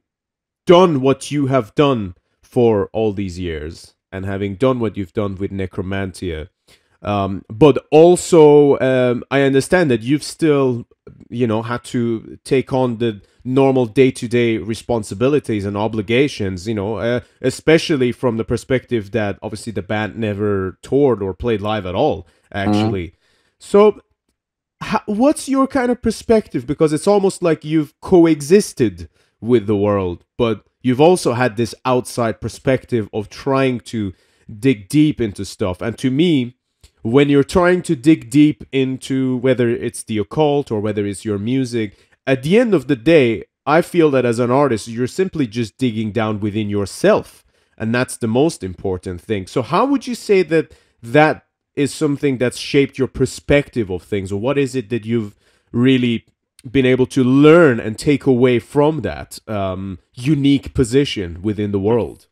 done what you have done for all these years and having done what you've done with Necromantia, um, but also, um, I understand that you've still, you know, had to take on the normal day-to-day responsibilities and obligations. You know, uh, especially from the perspective that obviously the band never toured or played live at all. Actually, mm-hmm. so what's your kind of perspective? Because it's almost like you've coexisted with the world, but you've also had this outside perspective of trying to dig deep into stuff. And to me, when you're trying to dig deep into whether it's the occult or whether it's your music, at the end of the day, I feel that as an artist, you're simply just digging down within yourself. And that's the most important thing. So, how would you say that that is something that's shaped your perspective of things? Or what is it that you've really been able to learn and take away from that um, unique position within the world?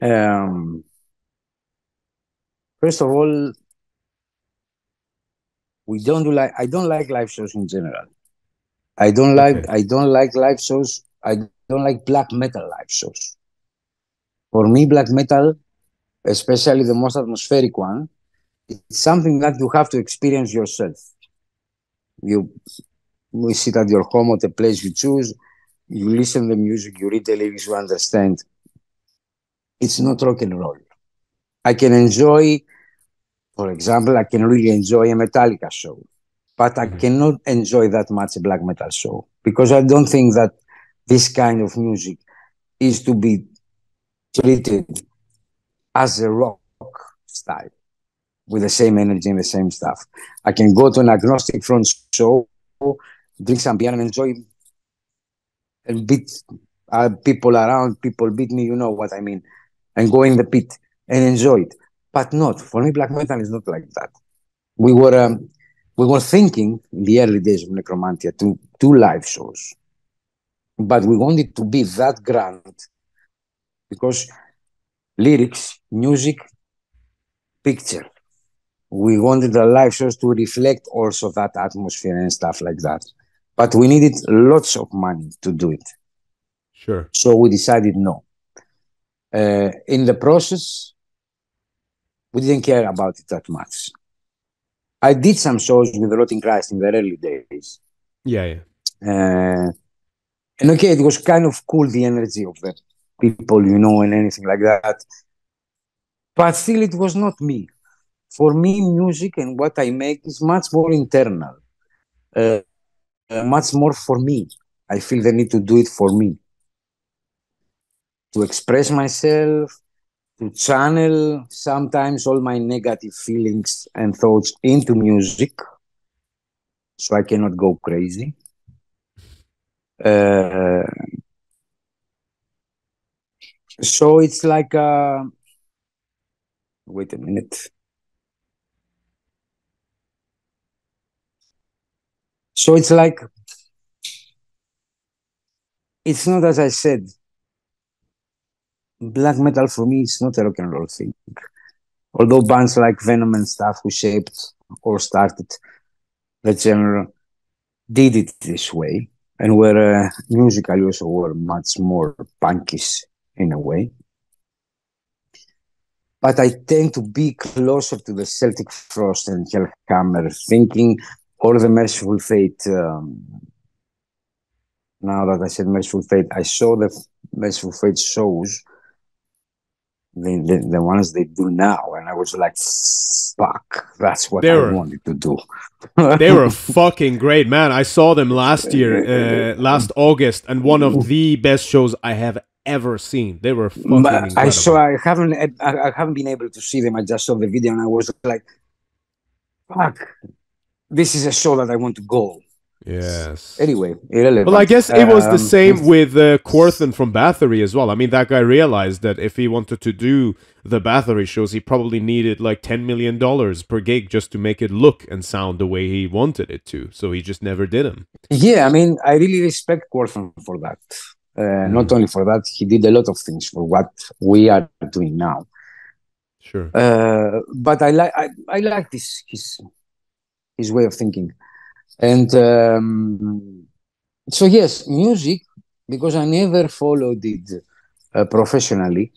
Um, first of all, we don't do like I don't like live shows in general. I don't like okay. I don't like live shows. I don't like black metal live shows. For me, black metal, especially the most atmospheric one, it's something that you have to experience yourself. You we sit at your home at the place you choose, you listen to the music, you read the lyrics, you understand. It's not rock and roll. I can enjoy for example, I can really enjoy a Metallica show, but I mm-hmm. cannot enjoy that much a black metal show because I don't think that this kind of music is to be treated as a rock style with the same energy and the same stuff. I can go to an agnostic front show, drink some beer and enjoy and beat uh, people around, people beat me, you know what I mean, and go in the pit and enjoy it but not for me. Black metal is not like that. We were um, we were thinking in the early days of Necromantia to do live shows, but we wanted to be that grand because lyrics, music, picture. We wanted the live shows to reflect also that atmosphere and stuff like that. But we needed lots of money to do it. Sure. So we decided no. Uh, in the process, we didn't care about it that much. I did some shows with the Rotting Christ in the early days. Yeah, yeah. Uh, and okay, it was kind of cool the energy of the people, you know, and anything like that. But still, it was not me. For me, music and what I make is much more internal, uh, uh, much more for me. I feel the need to do it for me, to express myself, to channel sometimes all my negative feelings and thoughts into music so I cannot go crazy. Uh, so it's like, uh, wait a minute. So it's like, it's not as I said, black metal for me is not a rock and roll thing. Although bands like Venom and stuff who shaped or started the genre did it this way and were uh, musically also were much more punkish in a way. But I tend to be closer to the Celtic Frost and Hellhammer thinking, or the Mercyful Fate. Um, now that I said Mercyful Fate, I saw the Mercyful Fate shows, the, the, the ones they do now, and I was like, fuck, that's what They I were- wanted to do. They were fucking great, man. I saw them last year, uh, last August, and one of the best shows I have ever seen. They were fucking But incredible. I saw. I haven't. I, I haven't been able to see them. I just saw the video, and I was like, "Fuck, this is a show that I want to go." Yes. Anyway, irrelevant. Well, I guess it was the Um, same with uh, Quorthon from Bathory as well. I mean, that guy realized that if he wanted to do the Bathory shows, he probably needed like $10 million per gig just to make it look and sound the way he wanted it to. So he just never did them. Yeah, I mean, I really respect Quorthon for that. Uh, Not only for that, he did a lot of things for what we are doing now. Sure. Uh, but I like. I, I like this his his way of thinking, and um, so yes, music because I never followed it uh, professionally.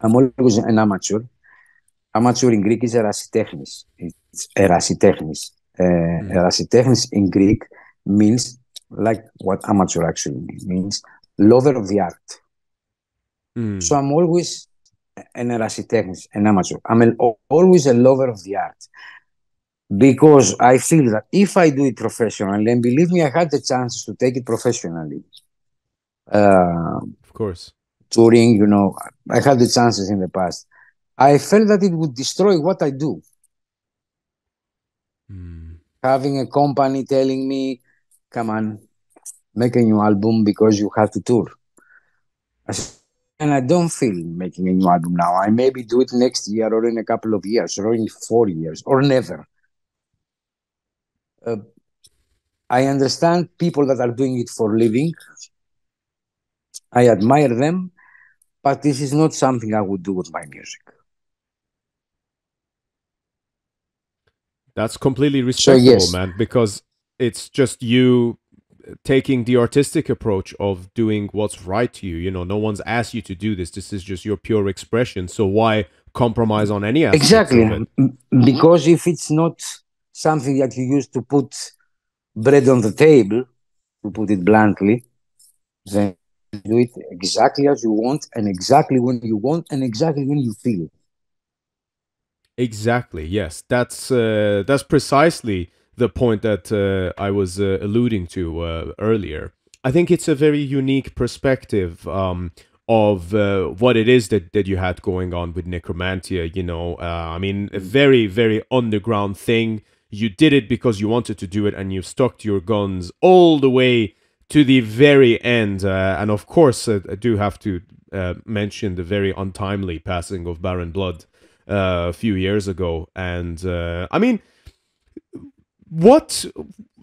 I'm always an amateur. Amateur in Greek is erasitechnis. It's erasitechnis. Uh, Erasitechnis in Greek means like what amateur actually means, lover of the art. Mm. So I'm always an erasitechnis, an amateur. I'm an, always a lover of the art because I feel that if I do it professionally, and believe me, I had the chances to take it professionally. Uh, Of course. touring, you know, I had the chances in the past. I felt that it would destroy what I do. Mm. Having a company telling me, come on, make a new album because you have to tour. And I don't feel making a new album now. I maybe do it next year or in a couple of years or in four years or never. Uh, I understand people that are doing it for living. I admire them, but this is not something I would do with my music. That's completely respectable, yes. man, because it's just you taking the artistic approach of doing what's right to you. You know, no one's asked you to do this. This is just your pure expression. So why compromise on any aspect Exactly. Because if it's not something that you use to put bread on the table, to put it bluntly, then do it exactly as you want and exactly when you want and exactly when you feel. Exactly. Yes, that's uh, that's precisely the point that uh, I was uh, alluding to uh, earlier. I think it's a very unique perspective um, of uh, what it is that, that you had going on with Necromantia. You know, uh, I mean, a very very underground thing. You did it because you wanted to do it, and you stuck to your guns all the way to the very end. Uh, and of course, uh, I do have to uh, mention the very untimely passing of Baron Blood uh, a few years ago. And uh, I mean, what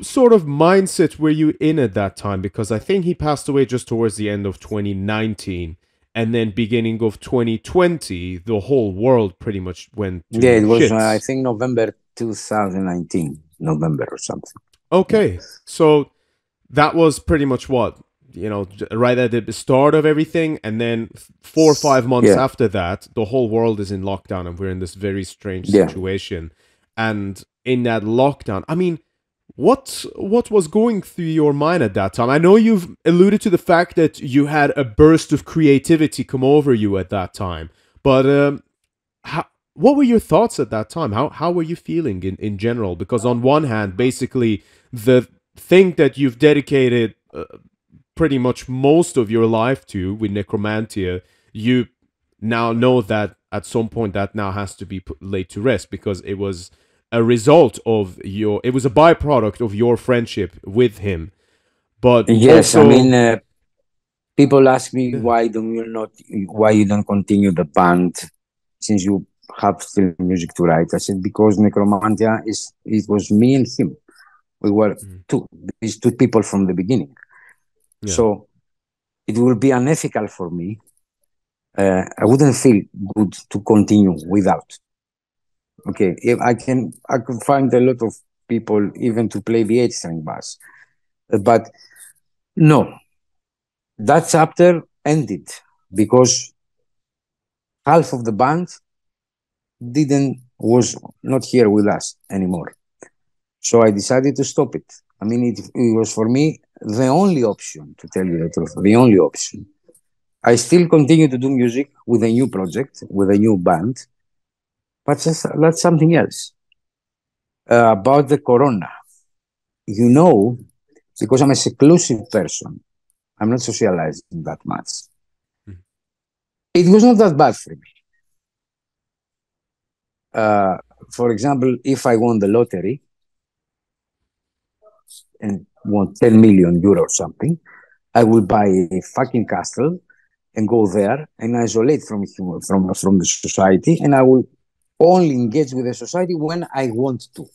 sort of mindset were you in at that time? Because I think he passed away just towards the end of 2019. And then beginning of 2020, the whole world pretty much went Yeah, it was, uh, I think, November 2019, November or something. Okay, so that was pretty much what you know, right at the start of everything, and then four or five months Yeah. after that, the whole world is in lockdown, and we're in this very strange Yeah. situation. And in that lockdown, I mean, what what was going through your mind at that time? I know you've alluded to the fact that you had a burst of creativity come over you at that time, but um, how, what were your thoughts at that time? How how were you feeling in, in general? Because on one hand, basically the thing that you've dedicated uh, pretty much most of your life to with Necromantia, you now know that at some point that now has to be put, laid to rest because it was a result of your it was a byproduct of your friendship with him. But Yes, also, I mean, uh, people ask me why don't you not, why you don't continue the band since you have still music to write. I said because Necromantia is it was me and him. We were Mm. two these two people from the beginning. Yeah. So it will be unethical for me. Uh, I wouldn't feel good to continue without. Okay, if I can, I could find a lot of people even to play the eight string bass. But no, that chapter ended because half of the band didn't was not here with us anymore. So I decided to stop it. I mean, it, it was for me the only option, to tell you the truth, the only option. I still continue to do music with a new project, with a new band, but just, that's something else. Uh, about the corona, you know, because I'm a seclusive person, I'm not socializing that much. Mm. It was not that bad for me. Uh, for example, if I won the lottery and won 10 million euro or something, I will buy a fucking castle and go there and isolate from from from the society, and I will only engage with the society when I want to.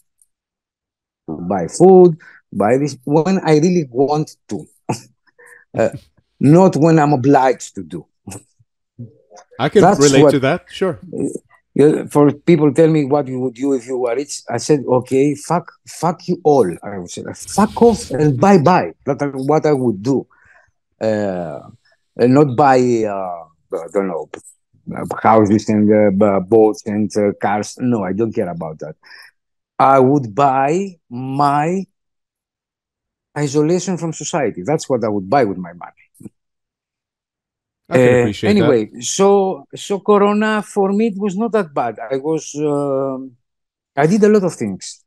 Buy food, buy this when I really want to, uh, not when I'm obliged to do. I can That's relate what, to that, sure. For people tell me what you would do if you were rich, I said, okay, fuck, fuck you all. I would say, fuck off and bye bye. That's what I would do. Uh, not buy, uh, I don't know, houses and uh, boats and uh, cars. No, I don't care about that. I would buy my isolation from society. That's what I would buy with my money. I can uh, appreciate anyway, that. so so Corona for me it was not that bad. I was uh, I did a lot of things.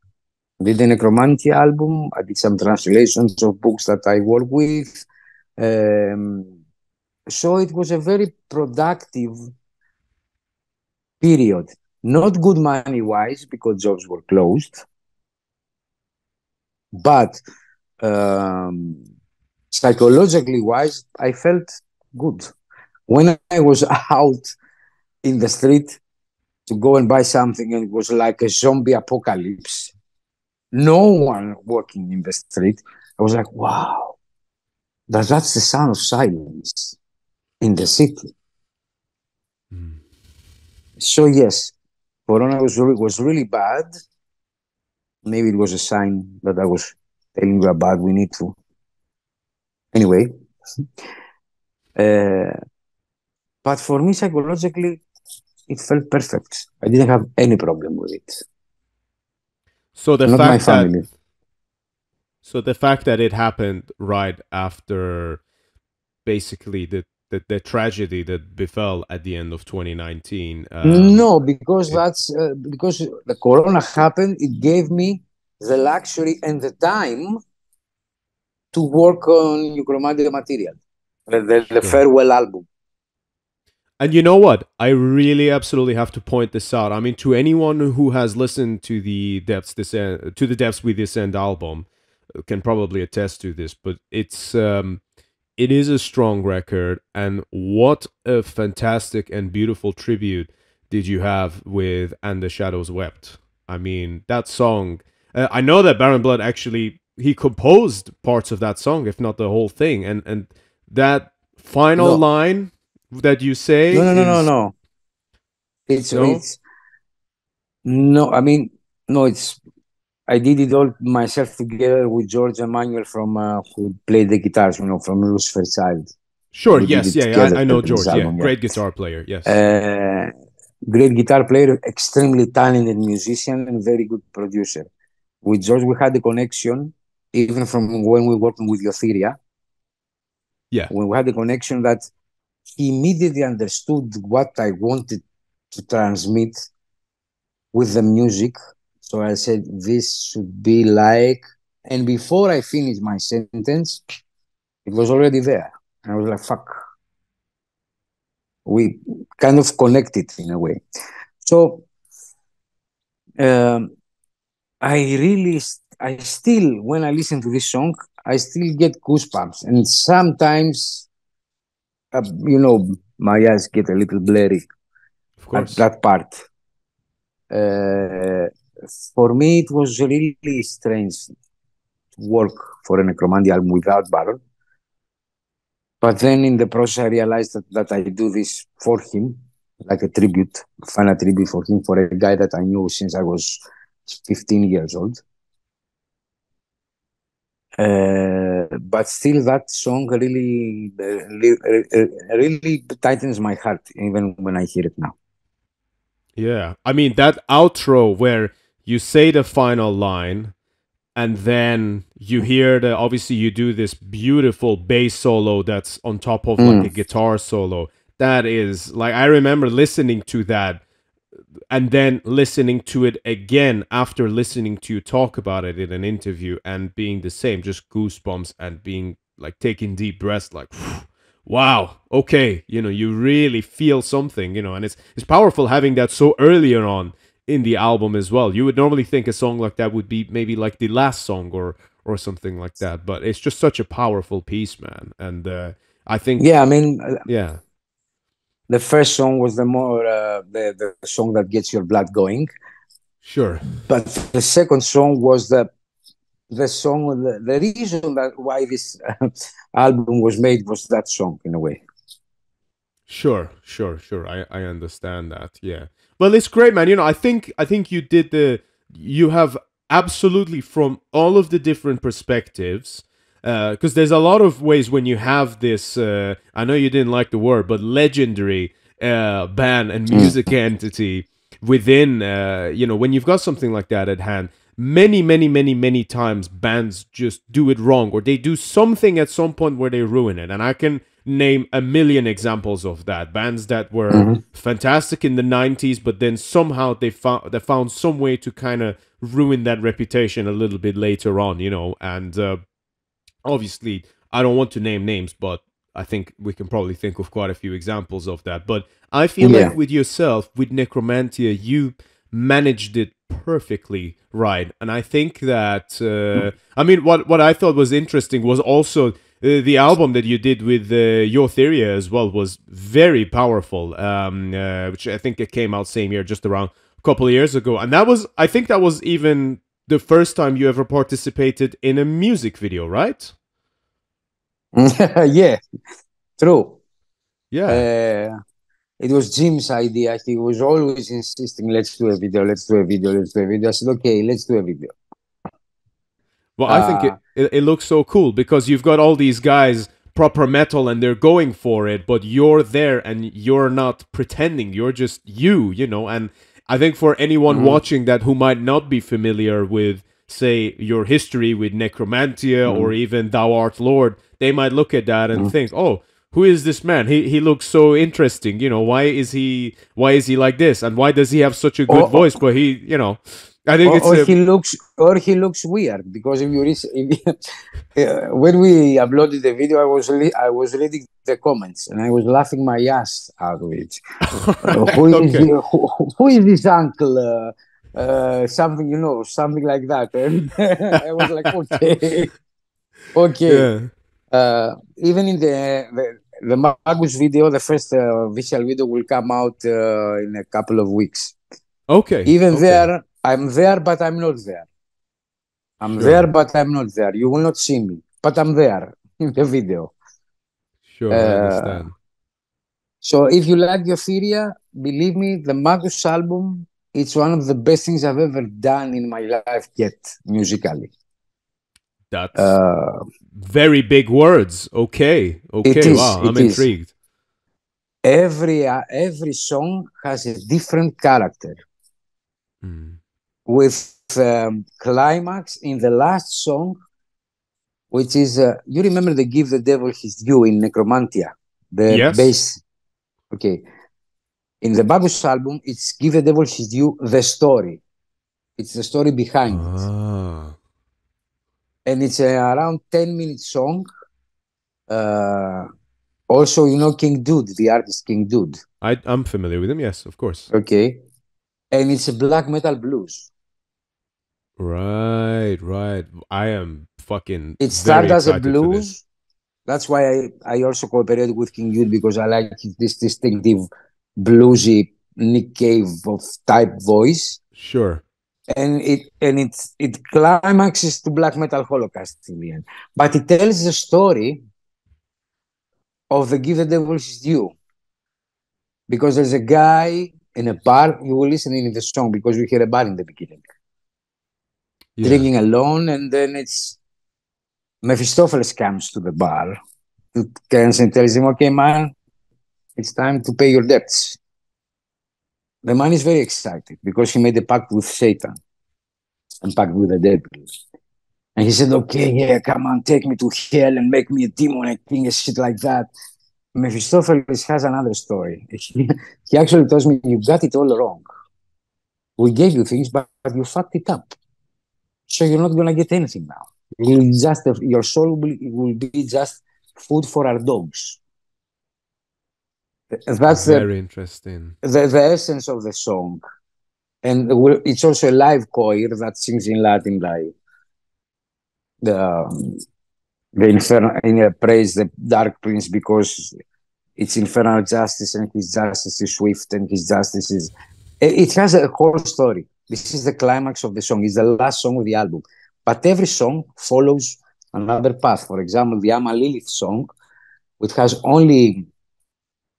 I did a Necromantia album. I did some translations of books that I work with. Um, so it was a very productive period. Not good money wise because jobs were closed, but um, psychologically wise, I felt good. When I was out in the street to go and buy something, and it was like a zombie apocalypse, no one walking in the street, I was like, wow, that, that's the sound of silence in the city. Mm. So, yes, Corona was really, was really bad. Maybe it was a sign that I was telling you about we need to. Anyway, uh, but for me, psychologically, it felt perfect. I didn't have any problem with it. So the Not fact that so the fact that it happened right after basically the the, the tragedy that befell at the end of 2019 um, no because that's uh, because the corona happened it gave me the luxury and the time to work on Necromantia material, the, the, the farewell album. And you know what? I really absolutely have to point this out. I mean, to anyone who has listened to the depths this end, to the depths we descend album, uh, can probably attest to this. But it's um, it is a strong record, and what a fantastic and beautiful tribute did you have with "And the Shadows Wept." I mean, that song uh, I know that Baron Blood actually he composed parts of that song, if not the whole thing, and and that final no. line that you say. No, no, no, no, no. It's no? it's no. I mean, no. It's I did it all myself together with George Emmanuel from uh, who played the guitars, you know, from Lucifer Child. Sure. We yes. Yeah. yeah I, I, know George. Album, yeah. Great guitar player. Yes. Uh, great guitar player, extremely talented musician, and very good producer with George, we had the connection even from when we were working with Yoth Iria. Yeah. When we had the connection that he immediately understood what I wanted to transmit with the music. So I said, this should be like, and before I finished my sentence, it was already there. I was like, fuck. We kind of connected in a way. So um, I really, I still, when I listen to this song, I still get goosebumps. And sometimes, uh, you know, my eyes get a little blurry of at that part. Uh, for me, it was really strange to work for a Necromantia album without Baron. But then in the process, I realized that, that I do this for him, like a tribute, final tribute for him, for a guy that I knew since I was 15 years old. Uh, but still, that song really, uh, really tightens my heart, even when I hear it now. Yeah, I mean that outro where you say the final line, and then you hear the obviously you do this beautiful bass solo that's on top of like a guitar solo. That is like I remember listening to that and then listening to it again after listening to you talk about it in an interview and being the same, just goosebumps and being like taking deep breaths, like, wow, okay, you know, you really feel something, you know, and it's it's powerful having that so earlier on in the album as well. You would normally think a song like that would be maybe like the last song or or something like that, but it's just such a powerful piece, man. And uh, I think, yeah, I mean, yeah the first song was the more uh, the the song that gets your blood going. Sure. But the second song was the the song the, the reason that why this uh, album was made was that song in a way. Sure, sure, sure. I I understand that. Yeah. Well, it's great, man. You know, I think I think you did the you have absolutely from all of the different perspectives because uh, there's a lot of ways when you have this uh, i know you didn't like the word but legendary uh, band and hmm. music entity within uh, you know when you've got something like that at hand many many many many times bands just do it wrong or they do something at some point where they ruin it and i can name a million examples of that bands that were mm-hmm. fantastic in the 90s but then somehow they found they found some way to kind of ruin that reputation a little bit later on you know and uh, obviously I don't want to name names, but I think we can probably think of quite a few examples of that. But I feel yeah. like with yourself, with Necromantia, you managed it perfectly right. And I think that, uh, I mean, what, what I thought was interesting was also uh, the album that you did with uh, Theory as well was very powerful, um, uh, which I think it came out same year, just around a couple of years ago. And that was, I think that was even the first time you ever participated in a music video, right? yeah, true. Yeah. Uh, it was Jim's idea. He was always insisting, let's do a video, let's do a video, let's do a video. I said, okay, let's do a video. Well, I think it, uh, it, it looks so cool because you've got all these guys proper metal and they're going for it, but you're there and you're not pretending. You're just you, you know. And I think for anyone mm-hmm. watching that who might not be familiar with, say, your history with Necromantia mm-hmm. or even Thou Art Lord, they might look at that and mm. think, "Oh, who is this man? He he looks so interesting. You know, why is he why is he like this? And why does he have such a good or, voice? But he, you know, I think or, it's or a, he looks or he looks weird because if you read, if uh, when we uploaded the video, I was li- I was reading the comments and I was laughing my ass out of it. uh, who, okay. is who, who is this uncle? Uh, uh, something you know, something like that. And I was like, okay, okay. Yeah uh, even in the, the, the Magus video, the first uh, visual video will come out uh, in a couple of weeks. Okay. Even okay. there, I'm there, but I'm not there. I'm sure. there, but I'm not there. You will not see me, but I'm there in the video. Sure, I uh, understand. So if you like Yoth Iria, believe me, the Magus album, it's one of the best things I've ever done in my life yet, musically. That's uh, very big words. Okay, okay, wow, I'm intrigued. Every uh, every song has a different character. Mm. With um, climax in the last song, which is uh, you remember the "Give the Devil His Due" in Necromantia, the yes. bass. Okay, in the Magus album, it's "Give the Devil His Due" the story. It's the story behind ah. it and it's a around 10 minute song. Uh, also, you know King Dude, the artist King Dude. I, I'm familiar with him, yes, of course. Okay. And it's a black metal blues. Right, right. I am fucking. It started as a blues. That's why I, I also cooperated with King Dude because I like this distinctive bluesy Nick Cave of type voice. Sure and it and it it climaxes to black metal holocaust in the end but it tells the story of the give the devil his due because there's a guy in a bar you will listen in the song because you hear a bar in the beginning yeah. drinking alone and then it's Mephistopheles comes to the bar to Kearns and tells him, okay, man, it's time to pay your debts. The man is very excited because he made a pact with Satan and pact with the devil. And he said, okay, yeah, come on, take me to hell and make me a demon and king and shit like that. Mephistopheles has another story. He, he actually tells me, you got it all wrong. We gave you things, but, but you fucked it up. So you're not going to get anything now. You just your soul will, will be just food for our dogs. That's very the, interesting. The, the essence of the song, and it's also a live choir that sings in Latin, like the um, the infernal in, uh, praise the Dark Prince because it's infernal justice and his justice is swift and his justice is. It has a whole story. This is the climax of the song. It's the last song of the album. But every song follows another path. For example, the Ama Lilith song, which has only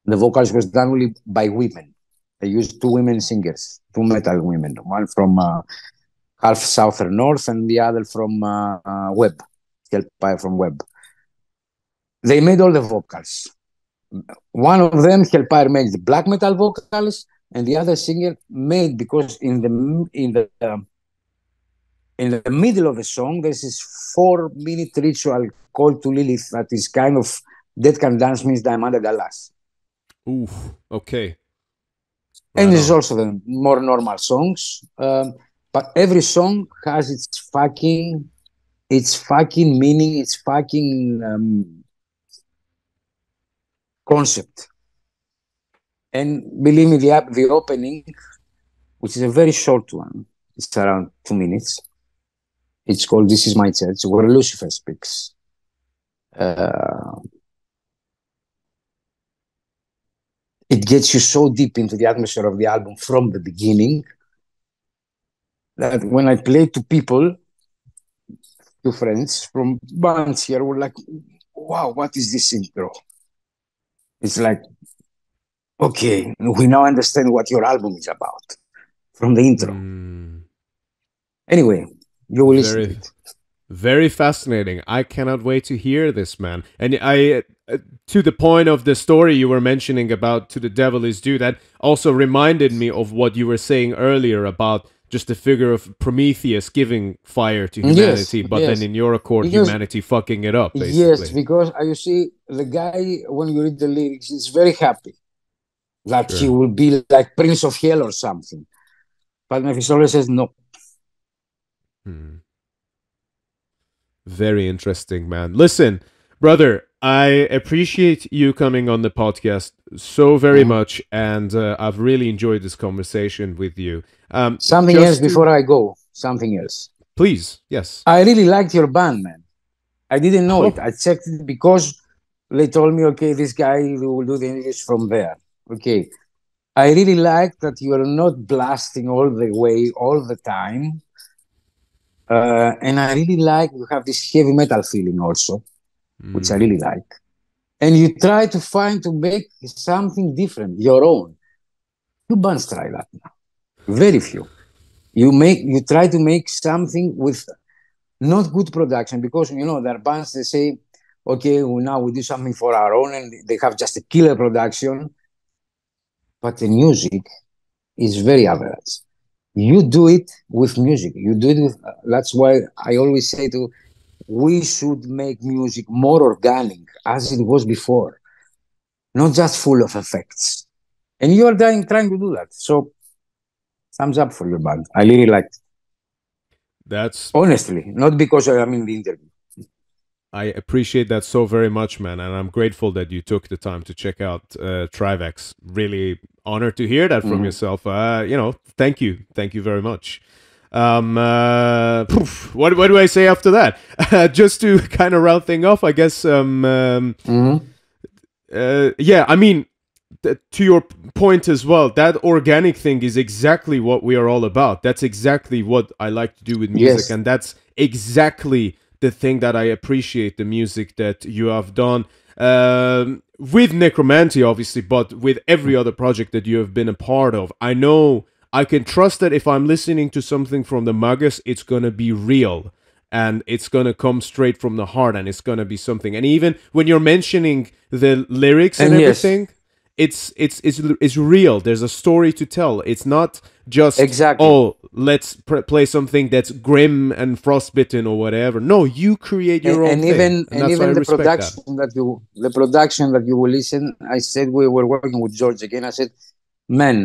the vocals was done only by women. They used two women singers, two metal women, one from uh, half southern north and the other from uh, uh, Webb, Hellpire from Webb. They made all the vocals. One of them, Hellpire, made the black metal vocals, and the other singer made because in the in the um, in the middle of the song there's this four minute ritual called to Lilith that is kind of Dead Can Dance means Diamanda Galás. Oof. Okay. Right and there's also the more normal songs, um, but every song has its fucking, its fucking meaning, its fucking um, concept. And believe me, the the opening, which is a very short one, it's around two minutes. It's called "This Is My Church," where Lucifer speaks. Uh, it gets you so deep into the atmosphere of the album from the beginning that when I play to people, to friends from bands here, were like, wow, what is this intro? It's like, okay, we now understand what your album is about from the intro. Mm. Anyway, you will Very... listen. Very fascinating. I cannot wait to hear this, man. And I, uh, to the point of the story you were mentioning about "To the Devil Is Due," that also reminded me of what you were saying earlier about just the figure of Prometheus giving fire to humanity, yes, but yes. then in your accord, because, humanity fucking it up. Basically. Yes, because uh, you see, the guy when you read the lyrics, is very happy that sure. he will be like Prince of Hell or something. But Mephistopheles says no. Hmm. Very interesting, man. Listen, brother, I appreciate you coming on the podcast so very much, and uh, I've really enjoyed this conversation with you. Um, something else before I go. Something else. Please, yes. I really liked your band, man. I didn't know oh. it. I checked it because they told me, okay, this guy will do the English from there. Okay. I really like that you are not blasting all the way all the time uh, and I really like you have this heavy metal feeling also, mm. which I really like. And you try to find to make something different, your own. Few bands try that now. Very few. You make you try to make something with not good production because you know there are bands that say, okay, well, now we do something for our own and they have just a killer production. But the music is very average. You do it with music. You do it with that's why i always say to we should make music more organic as it was before not just full of effects. And you are trying, trying to do that. So thumbs up for your band. I really liked it. That's honestly not because i'm in the interview I appreciate that so very much, man, and I'm grateful that you took the time to check out uh, Trivax. Really honored to hear that from mm. yourself. Uh, you know, thank you, thank you very much. Um, uh, poof, what what do I say after that? just to kind of round thing off, I guess. Um, um mm-hmm. uh, yeah, I mean, th- to your point as well, that organic thing is exactly what we are all about. That's exactly what I like to do with music, yes. and that's exactly the thing that I appreciate the music that you have done um, with Necromantia, obviously, but with every other project that you have been a part of. I know I can trust that if I'm listening to something from the Magus, it's gonna be real. and it's gonna come straight from the heart and it's gonna be something and even when you're mentioning the lyrics and, And yes. It's it's it's it's real. There's a story to tell. It's not just Exactly. oh let's pr- play something that's grim and frostbitten or whatever. No you create your and, own and thing even and, and even the respect that. production that. you the production that you will listen i said we were working with george again. I said man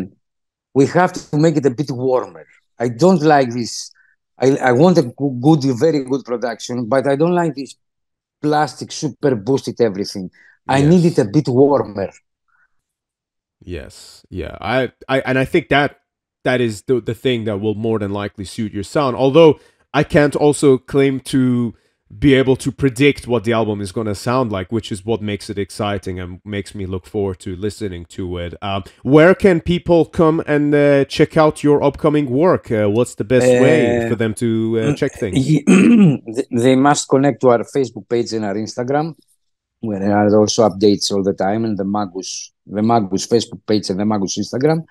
we have to make it a bit warmer. I don't like this. I, I want a good very good production but i don't like this plastic super boosted everything. I need it a bit warmer Yes. Yeah. I, I and I think that that is the the thing that will more than likely suit your sound. Although I can't also claim to be able to predict what the album is going to sound like, which is what makes it exciting and makes me look forward to listening to it. Um, where can people come and uh, check out your upcoming work? Uh, what's the best way Uh, for them to uh, check things? They- they must connect to our Facebook page and our Instagram, where there are also updates all the time, and the Magus, the Magus Facebook page and the Magus Instagram.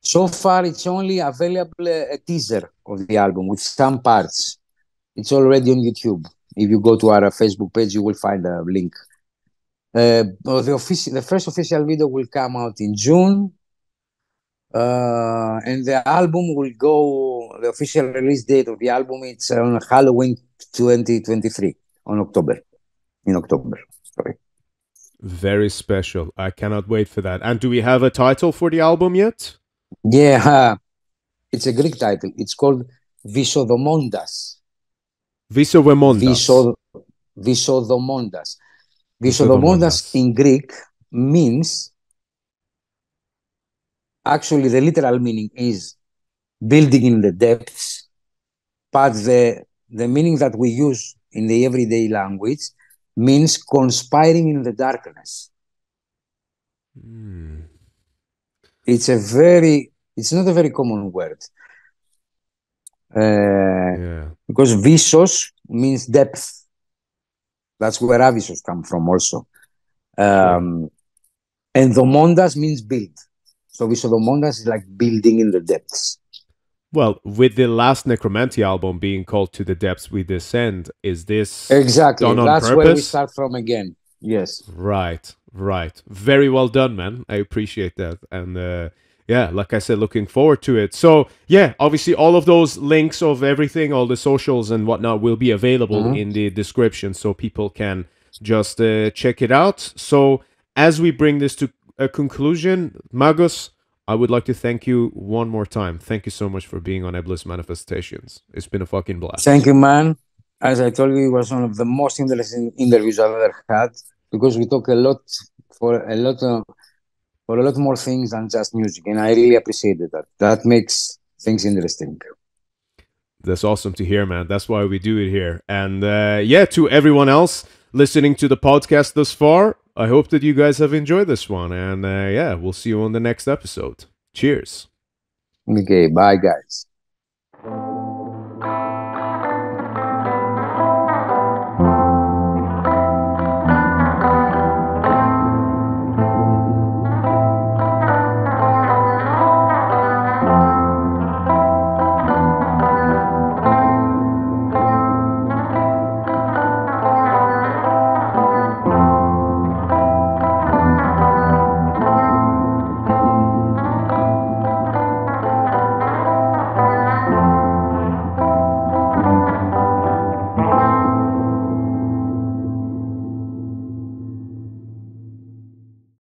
So far, it's only available a teaser of the album with some parts. It's already on YouTube. If you go to our Facebook page, you will find a link. Uh, oh, the the first official video will come out in June, uh, and the album will go. The official release date of the album it's on Halloween 2023 on October. In October, sorry. Very special. I cannot wait for that. And do we have a title for the album yet? Yeah, it's a Greek title. It's called Visodomondas. Visovemondas. Viso, Visodomondas. Visodomondas Visodomondas. in Greek means actually the literal meaning is building in the depths, but the the meaning that we use in the everyday language means conspiring in the darkness. Hmm. It's a very it's not a very common word. Uh, Yeah. because visos means depth. That's where avisos come from also. Um, and domondas means build. So visodomondas is like building in the depths. Well, with the last Necromantia album being called To the Depths We Descend, is this Exactly. That's where we start from again. Yes. Right, right. Very well done, man. I appreciate that. And uh, yeah, like I said, looking forward to it. So, yeah, obviously, all of those links of everything, all the socials and whatnot will be available Mhm. in the description so people can just uh, check it out. So, as we bring this to a conclusion, Magos, I would like to thank you one more time. Thank you so much for being on Iblis Manifestations. It's been a fucking blast. Thank you, man. As I told you, it was one of the most interesting interviews I've ever had because we talk a lot for a lot of, for a lot more things than just music, and I really appreciated that. That makes things interesting. That's awesome to hear, man. That's why we do it here. And uh, yeah, to everyone else listening to the podcast thus far, I hope that you guys have enjoyed this one. And uh, yeah, we'll see you on the next episode. Cheers. Okay, bye, guys.